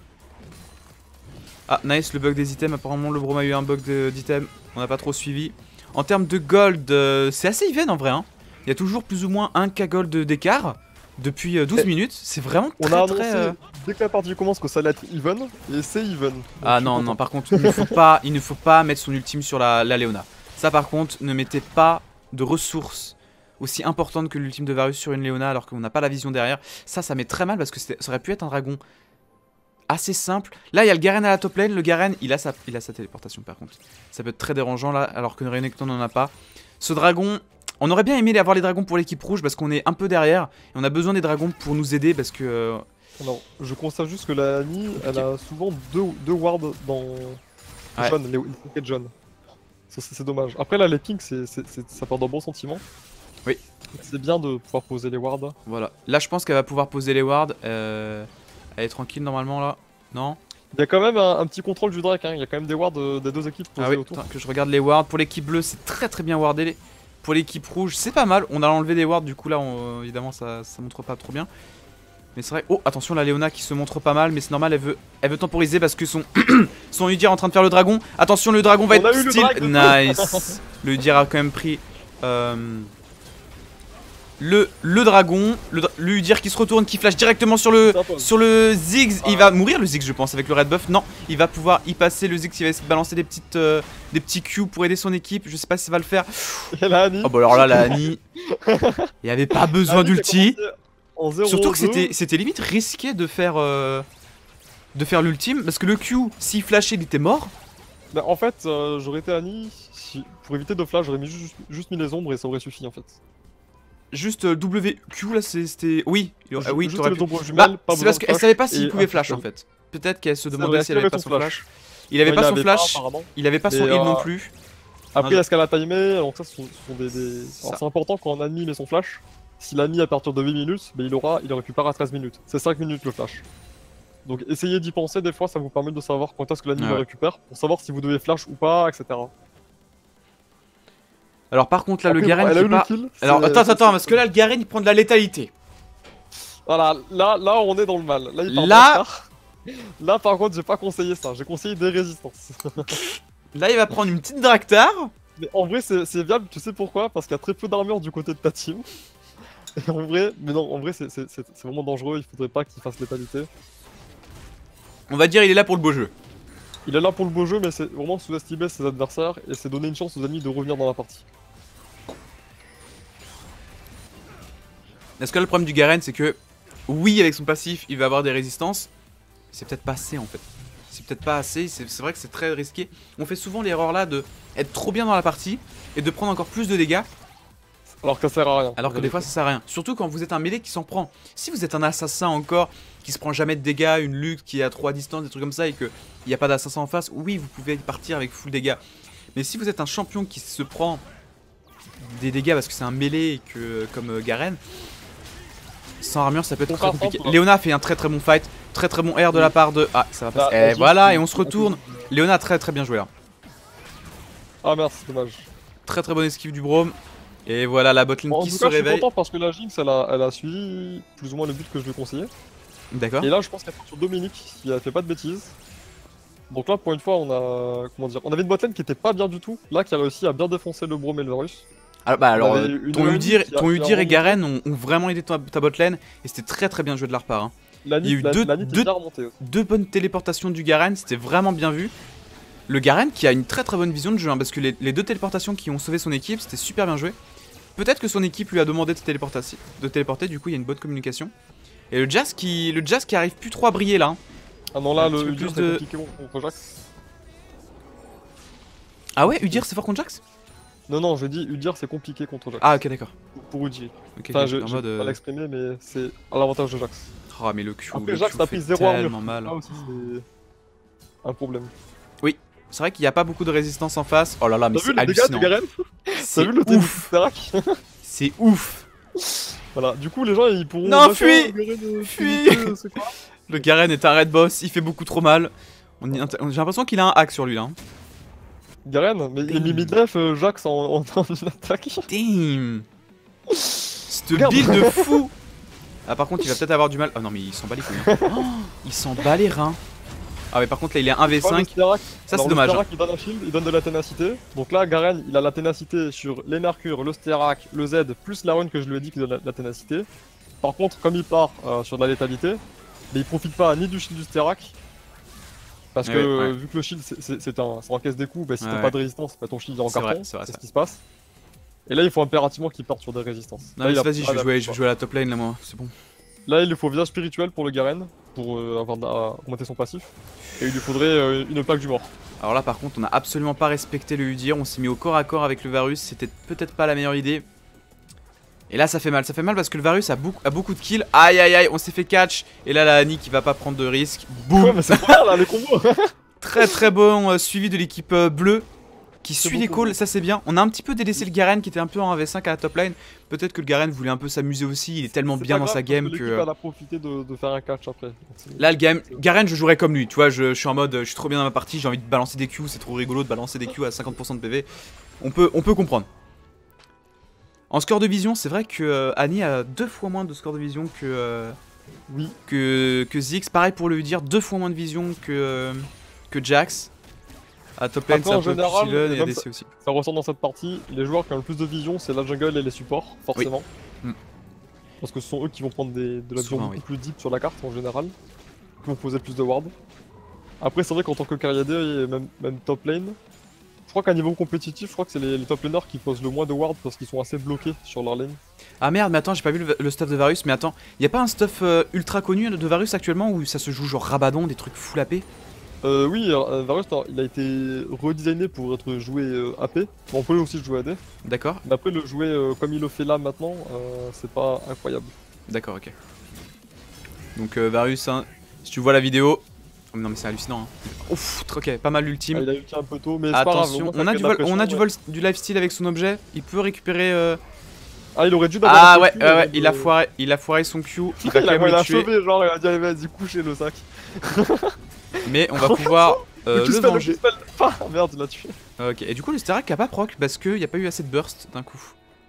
Ah, nice, le bug des items. Apparemment, le Brom a eu un bug d'item. On n'a pas trop suivi. En termes de gold, euh, c'est assez even en vrai. hein. Il y a toujours plus ou moins un K gold d'écart depuis euh, 12 Eh, minutes. C'est vraiment On a annoncé très. euh, dès que la partie commence que ça être even, et c'est even. Donc, Ah non, non, par contre, il ne faut pas, il ne faut pas mettre son ultime sur la, la Léona. Ça, par contre, ne mettez pas de ressources aussi importantes que l'ultime de Varus sur une Léona alors qu'on n'a pas la vision derrière. Ça, ça met très mal parce que ça aurait pu être un dragon assez simple. Là, il y a le Garen à la top lane. Le Garen, il a sa, il a sa téléportation par contre. Ça peut être très dérangeant là, alors que Renekton n'en a pas. Ce dragon, on aurait bien aimé avoir les dragons pour l'équipe rouge parce qu'on est un peu derrière et on a besoin des dragons pour nous aider parce que. euh, Non, je constate juste que la Annie, elle a souvent deux, deux wards dans Ouais. John, les, John. C'est dommage. Après là, les pings, ça part d'un bon sentiment. Oui. C'est bien de pouvoir poser les wards. Voilà. Là, je pense qu'elle va pouvoir poser les wards. Euh... Elle est tranquille normalement là. Non Il y a quand même un, un petit contrôle du Drake, hein. il y a quand même des wards euh, des deux équipes posées Ah oui, autour. attends, que je regarde les wards. Pour l'équipe bleue, c'est très très bien wardé. Pour l'équipe rouge, c'est pas mal. On a enlevé des wards, du coup là, on- évidemment, ça, ça montre pas trop bien. Mais c'est vrai. Oh, attention, la Léona qui se montre pas mal, mais c'est normal, elle veut, elle veut temporiser parce que son, son Udyr est en train de faire le dragon. Attention, le dragon va On être le style. de Nice. le Udyr a quand même pris. euh, le, le dragon, le, dra- le Udyr qui se retourne, qui flash directement sur le, sur le Ziggs, il Ah. va mourir le Ziggs je pense avec le red buff. Non, il va pouvoir y passer le Ziggs, il va essayer de balancer des petites euh, des petits Q pour aider son équipe. Je sais pas si ça va le faire. Et la Annie. Oh bah alors là la Annie, il y avait pas besoin d'ulti. commencé En 0 Surtout que c'était limite risqué de faire euh, de faire l'ultime parce que le Q s'il flashait il était mort. Bah, en fait, euh, j'aurais été Annie, si- pour éviter de flash, j'aurais mis juste, juste mis les ombres et ça aurait suffi en fait. Juste euh, WQ là c'était oui, Ju- oui t'aurais pu- Bah, c'est parce qu'elle savait pas s'il pouvait flash en fait. Peut-être qu'elle se demandait s'il est-ce avait pas son flash. Il avait pas son flash, il avait pas son heal euh, non plus. Après, Ah, est-ce qu'elle a timé? Donc ça, sont, des... Alors c'est important quand un ennemi met son flash. Si l'ami à partir de 8 minutes, mais il aura, il le récupère à 13 minutes. C'est 5 minutes le flash. Donc essayez d'y penser, des fois ça vous permet de savoir quand est-ce que Ah le récupère, pour savoir si vous devez flash ou pas, etc. Alors par contre là le Garen bon, elle qui a est eu pas... le kill. Alors attends, attends, parce que là le Garen il prend de la létalité. Voilà, là, là on est dans le mal. Là, il part Là- par contre j'ai pas conseillé ça, j'ai conseillé des résistances. Là il va prendre une petite Draktar. mais en vrai c'est c'est viable, tu sais pourquoi? Parce qu'il y a très peu d'armure du côté de ta team. Et en vrai, mais non, en vrai c'est c'est- c'est- c'est vraiment dangereux, il faudrait pas qu'il fasse létalité. On va dire il est là pour le beau jeu. Il est là pour le beau jeu, mais c'est vraiment sous-estimer ses adversaires et c'est donner une chance aux ennemis de revenir dans la partie. Est-ce que le problème du Garen, c'est que oui, avec son passif, il va avoir des résistances. C'est peut-être pas assez en fait. C'est peut-être pas assez. C'est vrai que c'est très risqué. On fait souvent l'erreur là de être trop bien dans la partie et de prendre encore plus de dégâts. Alors que ça sert à rien. Alors que des fois ça sert à rien. Surtout quand vous êtes un mêlé qui s'en prend. Si vous êtes un assassin encore qui se prend jamais de dégâts, une lutte qui est à 3 distances, des trucs comme ça et qu'il n'y a pas d'assassin en face, oui vous pouvez partir avec full dégâts. Mais si vous êtes un champion qui se prend des dégâts parce que c'est un mêlé et que comme euh, Garen, sans armure ça peut être très compliqué. Léona fait un très très bon fight, très très bon air de la part de... Ah ça va passer. et voilà et on se retourne. Léona très très bien joué là. Ah merde c'est dommage. Très très bonne esquive du Brome. Et voilà la botlane qui se réveille. Je suis content parce que la Jinx elle a, elle a suivi plus ou moins le but que je lui conseillais. D'accord. Et là je pense qu'elle est sur Dominique qui a fait pas de bêtises. Donc là pour une fois on a. Comment dire On avait une botlane qui était pas bien du tout. Là qui a réussi à bien défoncer le Brome et le Varus. Ah bah alors, ton Udir, ton Udir et Garen ont, vraiment aidé ta, ta botlane et c'était très très bien joué de leur part. Hein. Il y a eu deux, deux, bonnes téléportations du Garen, c'était vraiment bien vu. Le Garen qui a une très très bonne vision de jeu, hein, parce que les, deux téléportations qui ont sauvé son équipe, c'était super bien joué. Peut-être que son équipe lui a demandé de, téléporter, de téléporter, du coup il y a une bonne communication. Et le Jazz qui, le Jazz qui arrive plus trop à briller là. Hein. Ah non là, le Udir c'est compliqué contre Jax. Ah ouais, Udir c'est fort contre Jax? Non, non, je dis Udir c'est compliqué contre Jax. Ah, ok, d'accord. Pour, Udir. enfin, je, vais pas euh, l'exprimer, mais c'est à l'avantage de Jax. Oh, mais le Q, Après, le Jax Q a pris 0 armure. mal. Là aussi, c'est un problème. Oui, c'est vrai qu'il n'y a pas beaucoup de résistance en face. Oh là là, mais c'est hallucinant. T'as vu le ouf. C'est ouf. Voilà, du coup, les gens ils pourront. Non, fuis Fuis Le Garen est un red boss, il fait beaucoup trop mal. J'ai l'impression qu'il a un hack sur lui là. Hein. Garen, mais mis mid-def, euh, Jax en, en, en attaque. Damn Cette build de fou Ah par contre il va peut-être avoir du mal. Ah non mais il s'en bat les couilles. Hein. Oh, il s'en bat les reins. Ah mais par contre là il est 1v5. ça c'est dommage. Il donne un shield, il donne de la ténacité. Donc là Garen il a la ténacité sur les Mercure, le Sterak, le Z, plus la rune que je lui ai dit qu'il donne la, ténacité. Par contre comme il part euh, sur de la létalité, mais il profite pas ni du shield du Sterak, parce que vu que le shield c'est un, ça encaisse des coups, bah, si t'as pas de résistance, bah, ton shield est en carton, c'est ce qui se passe. Et là il faut impérativement qu'il parte sur des résistances. Non vas-y je vais jouer, je vais jouer à la top lane là moi, c'est bon. Là il lui faut visage spirituel pour le Garen, pour euh, avoir augmenter son passif. Et il lui faudrait euh, une plaque du mort. Alors là par contre on a absolument pas respecté le Udir, on s'est mis au corps à corps avec le Varus, c'était peut-être pas la meilleure idée. Et là ça fait mal, ça fait mal parce que le Varus a beaucoup, a beaucoup de kills. Aïe aïe aïe, on s'est fait catch. Et là la Annie qui va pas prendre de risque. Boum mais c'est là les combos Très très bon euh, suivi de l'équipe euh, bleue qui suit les calls, ça c'est bien. On a un petit peu délaissé le Garen qui était un peu en V5 à la top line. Peut-être que le Garen voulait un peu s'amuser aussi, il est tellement bien dans sa game que. a profité de, faire un catch après. Là, le game, Garen, je jouerais comme lui, tu vois, je, suis en mode, je suis trop bien dans ma partie, j'ai envie de balancer des Q, c'est trop rigolo de balancer des Q à 50% de PV. On peut, on peut comprendre. En score de vision, c'est vrai que euh, Annie a deux fois moins de score de vision que, euh, oui. que, que Ziggs. Pareil pour lui dire, deux fois moins de vision que, euh, que Jax. À top lane, c'est un peu général, et ADC aussi. Ça ressort dans cette partie. Les joueurs qui ont le plus de vision, c'est la jungle et les supports, forcément. Mm. Parce que ce sont eux qui vont prendre des, de la vision beaucoup plus deep sur la carte en général. Qui vont poser plus de ward. Après, c'est vrai qu'en tant que carrière et même, même top lane, je crois qu'à niveau compétitif, je crois que c'est les, top laners qui posent le moins de ward parce qu'ils sont assez bloqués sur leur lane. Ah merde, mais attends, j'ai pas vu le, stuff de Varus, mais attends, y a pas un stuff euh, ultra connu de Varus actuellement où ça se joue genre Rabadon, des trucs full AP euh, oui, euh, Varus, il a été redesigné pour être joué euh, AP. on peut aussi le jouer AD. D'accord. Mais après, le jouer comme il le fait là maintenant, c'est pas incroyable. D'accord, ok. Donc Varus, hein, si tu vois la vidéo, non mais c'est hallucinant. Hein. Ouf, ok, pas mal l'ultime. Ah, il a ulti un peu tôt, mais Attention, on a du vol, on a du vol, du lifesteal avec son objet. Il peut récupérer. Euh... Ah, il aurait dû Ah ouais, ouais, ouais, il a foiré, il a foiré son Q. Il, a, il a sauvé, genre il a dit allez vas-y coucher le sac. mais on va pouvoir euh, le venger. Ah merde, il l'a tué. Ok, et du coup le Sterak a pas proc parce qu'il n'y a pas eu assez de burst d'un coup.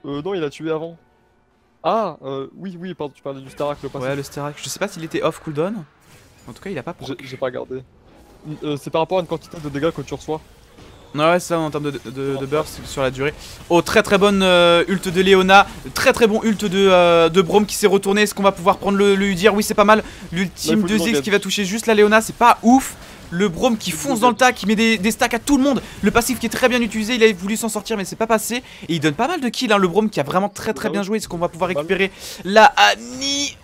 Euh non, il a tué avant. Ah, euh, oui, oui, pardon, tu parlais du Sterak le passé. Ouais, le Sterak, je sais pas s'il était off cooldown. En tout cas, il a pas J'ai pas regardé. Euh, c'est par rapport à une quantité de dégâts que tu reçois. Ouais, c'est ça en termes de, burst sur la durée. Oh, très très bonne euh, ult de Léona. Très très bon ult de, euh, de Brome qui s'est retourné. Est-ce qu'on va pouvoir prendre le, le Udir Oui, c'est pas mal. L'ultime de Ziggs qui va toucher juste la Léona, c'est pas ouf. Le Brome qui fonce dans le tas, qui met des, stacks à tout le monde. Le passif qui est très bien utilisé, il a voulu s'en sortir mais c'est pas passé. Et il donne pas mal de kills, hein, le Brome qui a vraiment très très bien joué. Est-ce qu'on va pouvoir récupérer la Annie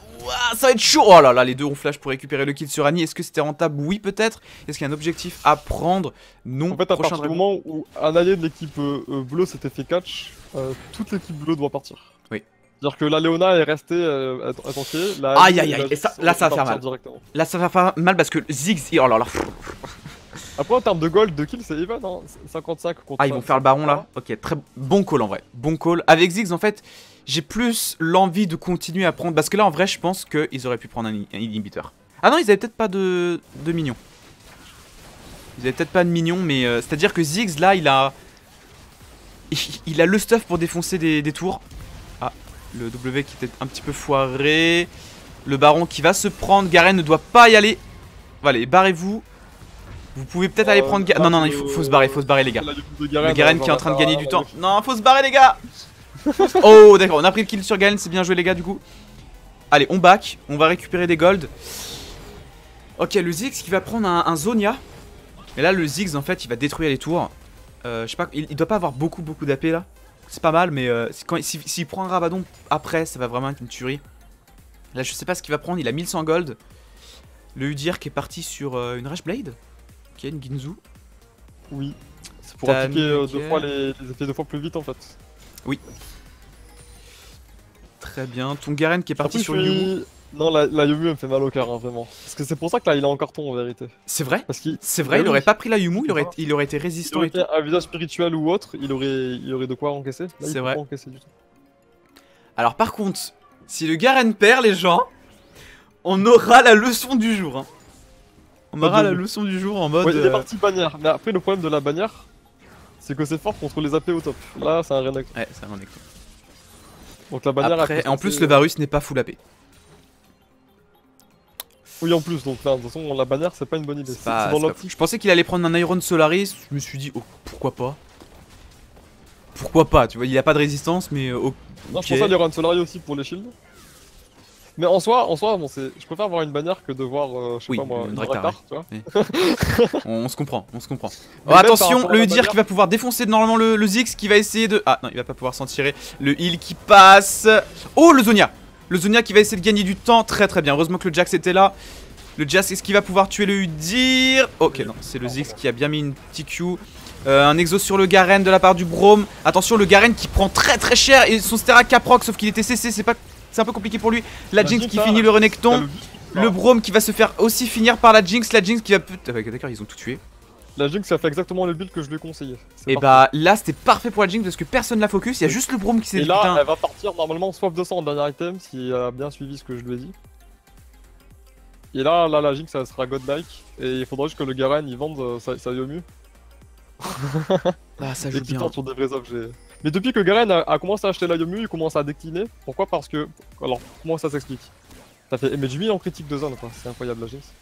ça va être chaud Oh là là, les deux ont flash pour récupérer le kill sur Annie. Est-ce que c'était rentable? Oui, peut-être. Est-ce qu'il y a un objectif à prendre? Non. En fait, à partir du moment où un allié de l'équipe euh, euh, bleue s'était fait catch, euh, toute l'équipe bleue doit partir. Oui. C'est-à-dire que la Léona est restée euh, Aïe aïe aïe, là ça va faire mal. Là ça va faire mal parce que Ziggs. Oh là là. Après en termes de gold, de kill, c'est even, hein 55 contre. Ah, ils vont faire le baron là Ok, très bon call en vrai. Bon call. Avec Ziggs, en fait, j'ai plus l'envie de continuer à prendre. Parce que là, en vrai, je pense qu'ils auraient pu prendre un, inhibiteur. Ah non, ils avaient peut-être pas de, de minions. Ils avaient peut-être pas de minions, mais euh, c'est à dire que Ziggs là, il a. Il, a le stuff pour défoncer des, des tours. Ah, le W qui était un petit peu foiré. Le baron qui va se prendre. Garen ne doit pas y aller. Allez, barrez-vous. Vous pouvez peut-être aller euh, prendre... non, non, non, il faut, se barrer, faut se barrer les gars. Le Garen qui est en train de gagner du temps. Non, faut se barrer les gars Oh, d'accord, on a pris le kill sur Garen, c'est bien joué les gars du coup. Allez, on back, on va récupérer des golds. Ok, le Ziggs qui va prendre un, Zonia. Et là, le Ziggs en fait, il va détruire les tours. Euh, je sais pas, il, doit pas avoir beaucoup, beaucoup d'AP là. C'est pas mal, mais euh, s'il si, prend un Rabadon après, ça va vraiment être une tuerie. Là, je sais pas ce qu'il va prendre, il a 1100 gold. Le Udir qui est parti sur euh, une Rush Blade. Ok, une Ginzu. Oui. C'est pour appliquer euh, deux fois les, effets deux fois plus vite en fait. Oui. Très bien. Ton Garen qui est parti sur Yumu. Non, la, la, Yumu me fait mal au cœur, hein, vraiment. Parce que c'est pour ça que là, il est en carton en vérité. C'est vrai C'est vrai, il aurait pas pris la Yumu, il aurait, il aurait été résistant. Il aurait un visage spirituel ou autre, il aurait, il aurait de quoi encaisser. C'est vrai. du tout. Alors, par contre, si le Garen perd, les gens, on aura la leçon du jour. Hein. On aura la leçon du jour en mode. Ouais, il est parti bannière. Mais après, le problème de la bannière, c'est que c'est fort contre les AP au top. Là, c'est un Renekton. Ouais, c'est un Renekton. Donc la bannière après, En plus, le Varus n'est pas full AP. Oui, en plus, donc là, de toute façon, la bannière, c'est pas une bonne idée. Pas, je pensais qu'il allait prendre un Iron Solaris. Je me suis dit, oh, pourquoi pas? Pourquoi pas Tu vois, il a pas de résistance, mais. Oh, non, je pense à l'Iron Solaris aussi pour les shields. Mais en soi, en soi bon, je préfère voir une bannière que de voir, euh, je sais pas moi, une Draktar, tu vois. on, se comprend, on se comprend. Oh, attention, le Udir qui va pouvoir défoncer normalement le, le, Ziggs qui va essayer de... Ah non, il va pas pouvoir s'en tirer. Le heal qui passe. Oh, le Zonia Le Zonia qui va essayer de gagner du temps. Très très bien. Heureusement que le Jax était là. Le Jax, est-ce qu'il va pouvoir tuer le Udir Ok, non, c'est le Ziggs qui a bien mis une petite Q. Euh, un exo sur le Garen de la part du Brome. Attention, le Garen qui prend très très cher et son Sterak Caproc, sauf qu'il était CC, c'est pas c'est un peu compliqué pour lui. La Jinx qui finit le Renekton. Le Brome qui va se faire aussi finir par la Jinx. La Jinx qui va... D'accord, ils ont tout tué. La Jinx a fait exactement le build que je lui ai conseillé. Et bah là c'était parfait pour la Jinx parce que personne la focus, il y a juste le Brome qui s'est Et là elle va partir normalement swap 200 en dernier item si elle a bien suivi ce que je lui ai dit. Et là, là la Jinx ça sera godlike et il faudra juste que le Garen il vende euh, sa, sa Yomu. ah ça joue bien. sur des vrais objets. Mais depuis que Garen a, commencé à acheter la Yomu, il commence à décliner. Pourquoi Parce que... Alors, comment ça s'explique Ça fait mais du en critique de zone, quoi. C'est incroyable la Jinx.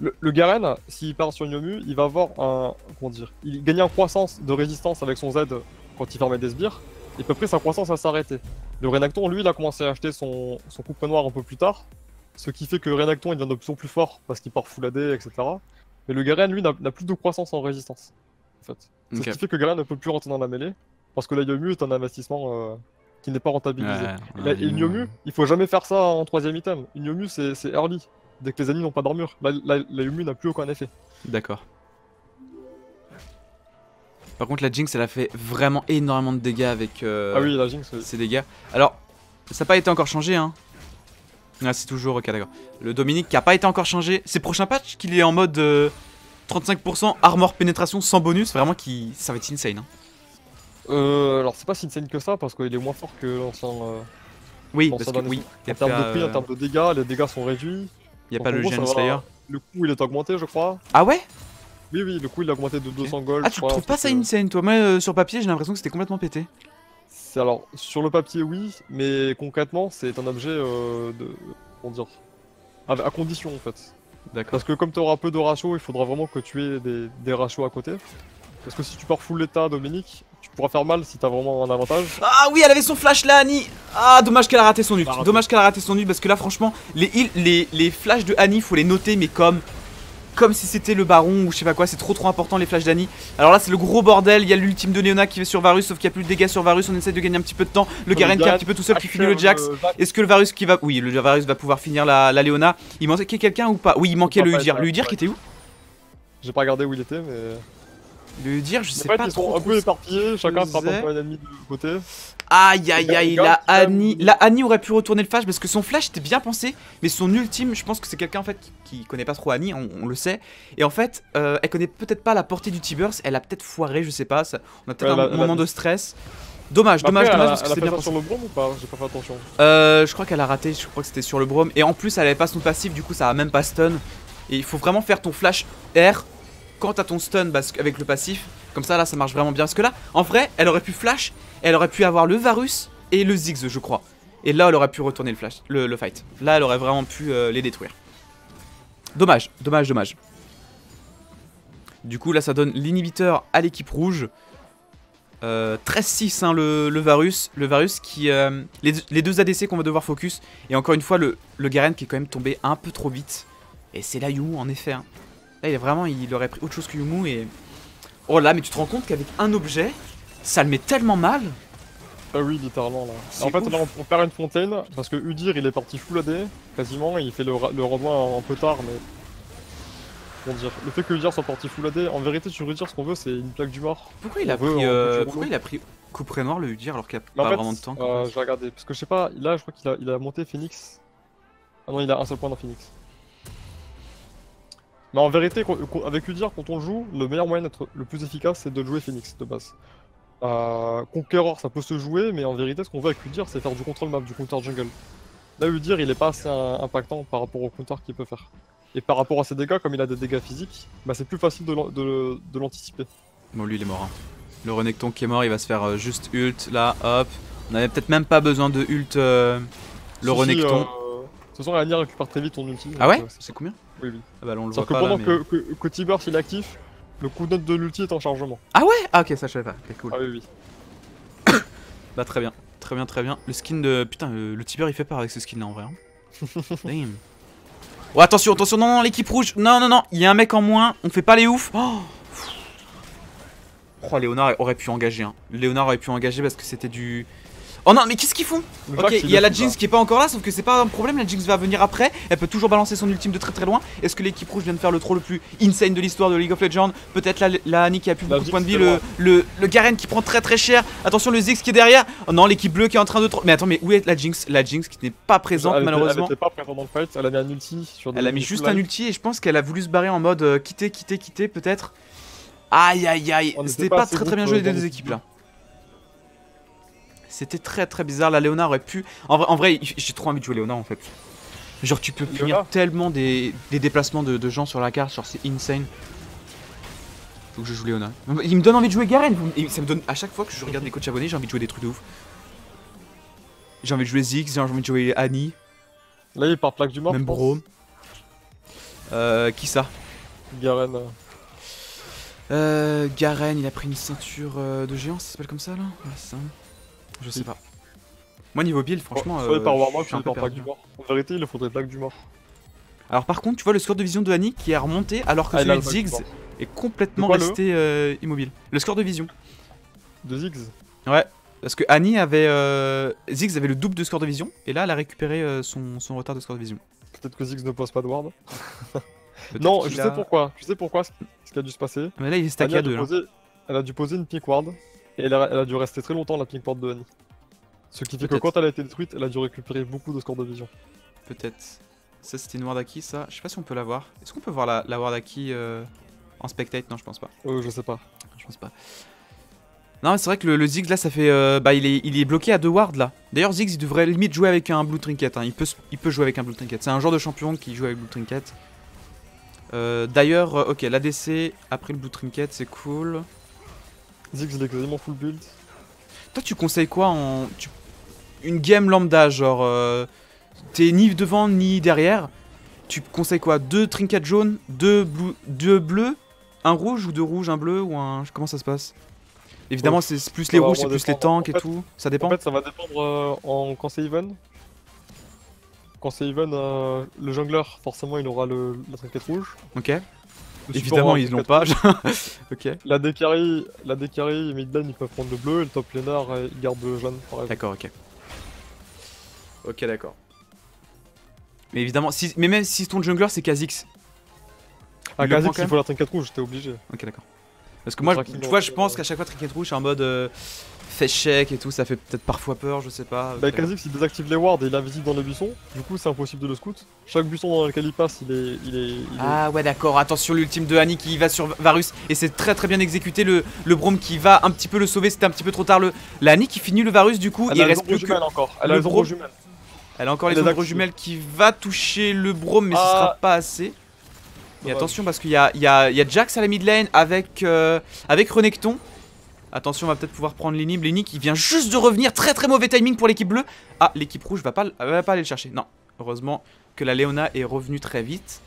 Le, le, Garen, s'il part sur une Yomu, il va avoir un... Comment dire Il gagne en croissance de résistance avec son Z quand il fermait des sbires. Et peu près sa croissance va s'arrêter. Le Renacton, lui, il a commencé à acheter son, son couperet noir un peu plus tard. Ce qui fait que Renacton, il devient de plus en plus fort parce qu'il part full AD, etc. Mais le Garen, lui, n'a plus de croissance en résistance. En fait. Ce qui fait que Garen ne peut plus rentrer dans la mêlée. Parce que la Yomu est un investissement euh, qui n'est pas rentabilisé. et, une Yomu, il faut jamais faire ça en troisième item. Une Yomu, c'est early. Dès que les ennemis n'ont pas d'armure. La, la, Yomu n'a plus aucun effet. D'accord. Par contre, la Jinx, elle a fait vraiment énormément de dégâts avec euh, ah oui, la Jinx, ses dégâts. Alors, ça n'a pas été encore changé, hein. Ah, c'est toujours ok, d'accord. Le Dominique qui a pas été encore changé. C'est prochain patch qu'il est en mode 35% euh, armor pénétration sans bonus. Vraiment, qui... ça va être insane. Hein. Euh, alors c'est pas si insane que ça parce qu'il est moins fort que l'ancien. Euh, oui, parce que oui. En termes de prix, en termes de dégâts, les dégâts sont réduits. Il a pas le Gen Slayer. Le coût il est augmenté, je crois. Ah ouais? Oui, oui, le coût il a augmenté de 200 gold. Ah, tu trouves pas ça insane toi? Moi euh, sur papier, j'ai l'impression que c'était complètement pété. Alors, sur le papier, oui, mais concrètement, c'est un objet de. Comment dire À, condition en fait. D'accord. Parce que comme tu auras peu de ratios, il faudra vraiment que tu aies des, des ratios à côté. Parce que si tu pars full l'état, Dominique, tu pourras faire mal si t'as vraiment un avantage. Ah oui, elle avait son flash là, Annie Ah, dommage qu'elle a raté son ult. Dommage qu'elle a raté son ult parce que là, franchement, les, les, les flashs de Annie, faut les noter, mais comme comme si c'était le baron ou je sais pas quoi, c'est trop trop important les flashs d'Annie. Alors là c'est le gros bordel, il y a l'ultime de Léona qui va sur Varus sauf qu'il y a plus de dégâts sur Varus, on essaie de gagner un petit peu de temps. Le Garen qui est un petit peu tout seul qui finit le Jax. Est-ce que le Varus qui va oui, le Varus va pouvoir finir la, la Léona Il manquait quelqu'un ou pas? Oui, il manquait le Udir. Le Udir qui était où? J'ai pas regardé où il était mais le Udir, je sais pas ils sont un peu éparpillés, chacun frappe un peu un ennemi de côté. Aïe aïe aïe, la Annie, la Annie aurait pu retourner le flash parce que son flash était bien pensé, mais son ultime, je pense que c'est quelqu'un en fait qui, connaît pas trop Annie, on, le sait. Et en fait, euh, elle connaît peut-être pas la portée du T-Burst, elle a peut-être foiré, je sais pas, on a peut-être un moment de stress. Dommage, dommage, dommage parce que c'était bien sur le brome ou pas? J'ai pas fait attention. Euh, je crois qu'elle a raté, je crois que c'était sur le brome. Et en plus, elle avait pas son passif, du coup, ça a même pas stun. Et il faut vraiment faire ton flash R quand t'as ton stun avec le passif. Comme ça, là, ça marche vraiment bien. Parce que là, en vrai, elle aurait pu flash, elle aurait pu avoir le Varus et le Ziggs, je crois. Et là, elle aurait pu retourner le, flash, le, fight. Là, elle aurait vraiment pu euh, les détruire. Dommage, dommage, dommage. Du coup, là, ça donne l'inhibiteur à l'équipe rouge. 13-6, euh, hein, le, Varus. Le Varus qui... Euh, les, deux ADC qu'on va devoir focus. Et encore une fois, le, Garen qui est quand même tombé un peu trop vite. Et c'est là Yumu, en effet. Hein. Là, il est vraiment... Il aurait pris autre chose que Yumu et... Oh là, mais tu te rends compte qu'avec un objet, ça le met tellement mal ah oui, littéralement là. En fait, là, on, perd une fontaine parce que Udir il est parti full AD quasiment et il fait le, le renvoi un peu tard, mais. Comment dire? Le fait que Udir soit parti full AD, en vérité, sur Udir, ce qu'on veut, c'est une plaque du mort. Pourquoi il a pris, euh, pourquoi il a pris Couperé Noir le Udir alors qu'il a pas vraiment de temps euh, Je vais regarder parce que je sais pas, là, je crois qu'il a, il a monté Phoenix. Ah non, il a un seul point dans Phoenix. Mais en vérité, avec Udir, quand on joue, le meilleur moyen d'être le plus efficace, c'est de jouer Phoenix de base. Euh, Conqueror, ça peut se jouer, mais en vérité, ce qu'on veut avec Udir, c'est faire du control map, du counter jungle. Là, Udir, il est pas assez impactant par rapport au counter qu'il peut faire. Et par rapport à ses dégâts, comme il a des dégâts physiques, bah c'est plus facile de l'anticiper. Bon, lui, il est mort. Hein. Le Renekton qui est mort, il va se faire euh, juste ult, là, hop. On avait peut-être même pas besoin de ult euh, le Renekton. Euh, de toute façon, Ania récupère très vite ton ulti. Ah ouais C'est combien Oui, oui. Ah bah on le voit que pendant que, que, que T-Burst il est actif, le cooldown de l'ulti est en chargement. Ah ouais? Ah ok, ça je savais pas. Ok, cool. Ah oui, oui. bah très bien, très bien, très bien. Le skin de... Putain, le, le il fait peur avec ce skin là en vrai. Hein. Damn. Oh attention, attention, non, non, l'équipe rouge. Non, non, non, il y a un mec en moins. On fait pas les ouf. Oh, oh Léonard aurait pu engager. Hein. Léonard aurait pu engager parce que c'était du... Oh non, mais qu'est-ce qu'ils font Ok, il y a la Jinx qui est pas encore là, sauf que c'est pas un problème, la Jinx va venir après. Elle peut toujours balancer son ultime de très très loin. Est-ce que l'équipe rouge vient de faire le troll le plus insane de l'histoire de League of Legends Peut-être la, la, Annie qui a plus beaucoup de points de vie, le, le, le, Garen qui prend très très cher. Attention, le Ziggs qui est derrière. Oh non, l'équipe bleue qui est en train de Mais attends, mais où est la Jinx? La Jinx qui n'est pas présente malheureusement. elle était pas présente dans le fight, elle a mis un ulti sur Elle a mis juste un ulti et je pense qu'elle a voulu se barrer en mode euh, quitter, quitter, quitter peut-être. Aïe aïe aïe, c'était pas, très très bien joué des deux équipes là. C'était très très bizarre. La Léona aurait pu. En vrai, en vrai j'ai trop envie de jouer Léona en fait. Genre, tu peux punir tellement des, déplacements de, gens sur la carte. Genre, c'est insane. Faut que je joue Léona. Il me donne envie de jouer Garen. ça me donne. À chaque fois que je regarde des coachs abonnés, j'ai envie de jouer des trucs de ouf. J'ai envie de jouer Ziggs, j'ai envie de jouer Annie. Là, il part plaque du mort. Même Bro. Euh, qui ça? Garen. Euh, Garen, il a pris une ceinture euh, de géant, ça s'appelle comme ça là? Ouais, ça. Je sais pas. Moi niveau build franchement oh, euh, par Warmog, je par plaque du mort. En vérité il faudrait plaque du mort. Alors par contre tu vois le score de vision de Annie qui est remonté alors que ah, celui de Ziggs est complètement resté euh, immobile. Le score de vision. De Ziggs Ouais. Parce que Annie avait... Euh... Ziggs avait le double de score de vision et là elle a récupéré euh, son, son, retard de score de vision. Peut-être que Ziggs ne pose pas de ward. non, je sais pourquoi. Je sais pourquoi ce qui a dû se passer. Mais là il est stacké à deux. Elle a dû poser une pink ward et elle a, dû rester très longtemps la pink port de Annie. Ce qui fait que quand elle a été détruite, elle a dû récupérer beaucoup de scores de vision. Peut-être. Ça c'était une Wardaki ça. Je sais pas si on peut la voir. Est-ce qu'on peut voir la, la Wardaki euh, en spectate Non je pense pas. Euh, je sais pas. Je pense pas. Non mais c'est vrai que le, Ziggs là ça fait... Euh, bah il est, il est bloqué à deux wards là. D'ailleurs Ziggs il devrait limite jouer avec un Blue Trinket. Hein. Il, peut, il peut jouer avec un Blue Trinket. C'est un genre de champion qui joue avec Blue Trinket. Euh, D'ailleurs, ok, l'ADC après le Blue Trinket c'est cool. Ziggs il est quasiment full build. Toi tu conseilles quoi en... Une game lambda genre... Euh, T'es ni devant ni derrière. Tu conseilles quoi? Deux trinkets jaunes, deux, deux bleus, un rouge ou deux rouges, un bleu ou un... Comment ça se passe? Évidemment c'est plus les rouges, c'est plus les tanks et tout. Ça dépend En fait ça va dépendre euh, en... quand c'est even. Quand c'est even, euh, le jungler forcément il aura le... la trinket rouge. Ok. Évidemment, a ils l'ont 4 pas. ok, La décarry, la décarry et midlane ils peuvent prendre le bleu et le top laner euh, il garde le jaune par exemple. d'accord, ok. Ok, d'accord. Mais évidemment, si... mais même si ton jungler c'est Kha'Zix. Ah, Kha'Zix, il faut la trinquette rouge, j'étais obligé. Ok, d'accord. Parce que moi, tu vois, je pense euh, qu'à chaque fois Trinket Rouge, suis en mode euh, fait check et tout, ça fait peut-être parfois peur, je sais pas. Bah. Kha'Zix il désactive les wards et il est invisible dans les buissons, du coup c'est impossible de le scout. Chaque buisson dans lequel il passe, il est. Il est, il est- Ah ouais d'accord, attention l'ultime de Annie qui va sur Varus et c'est très très bien exécuté le, le Braum qui va un petit peu le sauver, c'était un petit peu trop tard le... La Annie qui finit le Varus du coup, Elle il a reste plus que... encore. Elle le a les jumelles. Elle a encore les ombres jumelles qui va toucher le Braum mais ce Ah. sera pas assez. Et attention parce qu'il y a, il y, a, il y a Jax à la mid lane avec, euh, avec Renekton. Attention, on va peut-être pouvoir prendre l'inhib. L'inhib qui vient juste de revenir. Très très mauvais timing pour l'équipe bleue. Ah, l'équipe rouge va pas, va pas aller le chercher. Non, heureusement que la Léona est revenue très vite.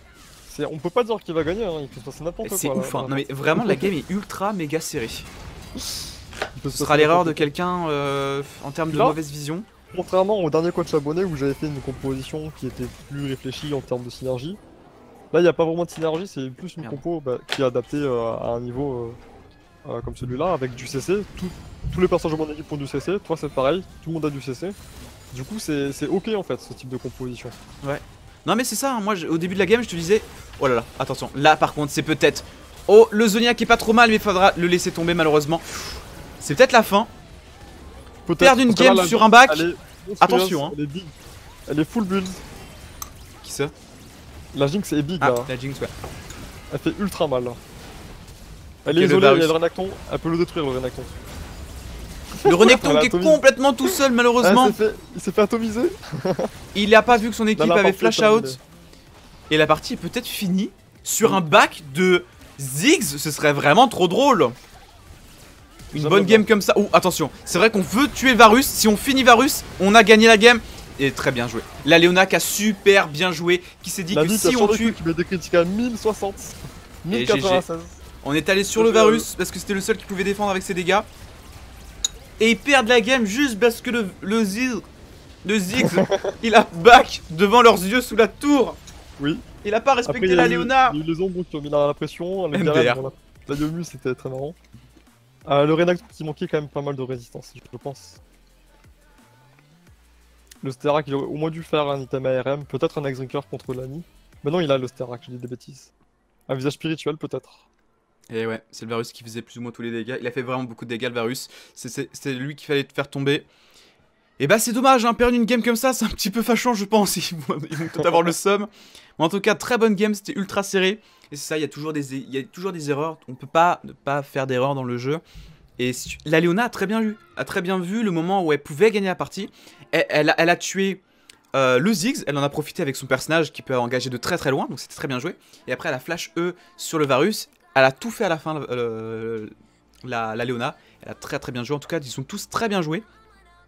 On peut pas dire qu'il va gagner, hein. il peut se passer n'importe quoi. C'est ouf, hein. Non mais vraiment, la game est ultra méga serrée. Ce sera l'erreur de quelqu'un euh, en termes de mauvaise vision. Contrairement au dernier coach abonné où j'avais fait une composition qui était plus réfléchie en termes de synergie, là il n'y a pas vraiment de synergie, c'est plus une Merde. compo bah, qui est adaptée euh, à un niveau euh, euh, comme celui-là avec du CC. Tout- tous les personnages de mon équipe ont du CC, toi c'est pareil, tout le monde a du CC. Du coup c'est ok en fait ce type de composition. Non mais c'est ça, hein. moi je- au début de la game je te disais Oh là là, attention, là par contre c'est peut-être Oh le Zonia qui est pas trop mal mais il faudra le laisser tomber malheureusement C'est peut-être la fin Peut-être, Perdre une game la sur un monstrueuse, Attention, hein. Elle est big. Elle est full build. Qui ça? La Jinx est big Ah, là. la Jinx ouais Elle fait ultra mal là. Isolée, il y a le Renekton, elle peut le détruire le Renekton. Le Renekton qui est complètement tout seul Ah, malheureusement il s'est fait- il s'est fait atomiser Il a pas vu que son équipe avait flash out Et la partie est peut-être finie Sur un back de Ziggs, ce serait vraiment trop drôle Une Jamais bonne pas. game comme ça. Oh, attention, c'est vrai qu'on veut tuer Varus. Si on finit Varus, on a gagné la game. Et très bien joué. La Léona qui a super bien joué, qui s'est dit La que si on tue, qui met des critiques à 1060. Et 1096. On est allé sur le Varus parce que c'était le seul qui pouvait défendre avec ses dégâts. Et ils perdent la game juste parce que le, le Ziggs, le Ziggs, il a back devant leurs yeux sous la tour. Oui. Il a pas respecté la Léona. il y a eu les ombres qui ont mis la, pression. Les MDR. La, Yomu c'était très marrant. Euh, le Renekton qui manquait quand même pas mal de résistance, je pense. Le Sterak, il aurait au moins dû faire un item ARM, peut-être un X-Drinker contre l'ami. Mais non, il a le Sterak, je dis des bêtises. Un visage spirituel peut-être. Et ouais, c'est le Varus qui faisait plus ou moins tous les dégâts. Il a fait vraiment beaucoup de dégâts, le Varus. C'est- lui qu'il fallait te faire tomber. Et bah, c'est dommage, hein, perdre une game comme ça, c'est un petit peu fâchant, je pense. Ils vont, ils avoir le somme. Mais en tout cas, très bonne game, c'était ultra serré. Et c'est ça, il y, a toujours des, erreurs. On peut pas ne pas faire d'erreurs dans le jeu. Et la Léona a très bien vu. A très bien vu le moment où elle pouvait gagner la partie. Elle, elle a, elle a tué euh, le Ziggs. Elle en a profité avec son personnage qui peut engager de très très loin. Donc c'était très bien joué. Et après, elle a flash E sur le Varus. Elle a tout fait à la fin, la, la Léona. Elle a très très bien joué. En tout cas, ils sont tous très bien joués.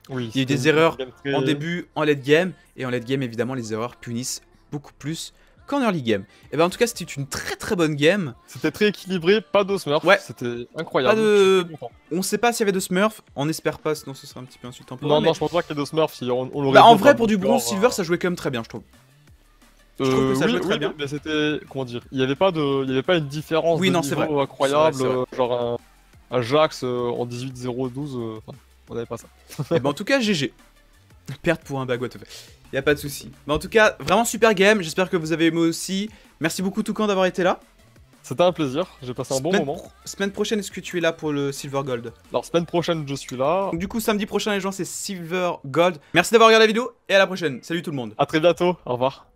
Oui. Il y a eu des erreurs En début, en late game. Et en late game, évidemment, les erreurs punissent beaucoup plus qu'en early game. Et ben en tout cas, c'était une très très bonne game. C'était très équilibré, pas de smurf. Ouais. C'était incroyable. Pas de-. On sait pas s'il y avait de Smurf. On espère pas, sinon ce serait un petit peu insultant pour Non, mais- non, je pense pas qu'il y ait de smurf. Si on, on l'aurait Bah, en vrai, pour du bronze euh, silver, ça jouait quand même très bien, je trouve. Je trouve Euh, que ça oui, jouait très oui, bien. Mais c'était, comment dire, il y avait pas de, il y avait pas une différence Oui, de non, c'est niveau vrai. incroyable, C'est vrai, euh, genre un, un Jax euh, en 18-0-12, euh, enfin, on avait pas ça. Et ben en tout cas, GG. Perte pour un bag, what the fuck. Y a pas de souci. Mais en tout cas, vraiment super game. J'espère que vous avez aimé aussi. Merci beaucoup, Toucan, d'avoir été là. C'était un plaisir, j'ai passé un bon moment. pro- Semaine prochaine, est-ce que tu es là pour le Silver Gold? Alors semaine prochaine, je suis là. Donc, du coup, samedi prochain, les gens, c'est Silver Gold. Merci d'avoir regardé la vidéo et à la prochaine. Salut tout le monde. À très bientôt, au revoir.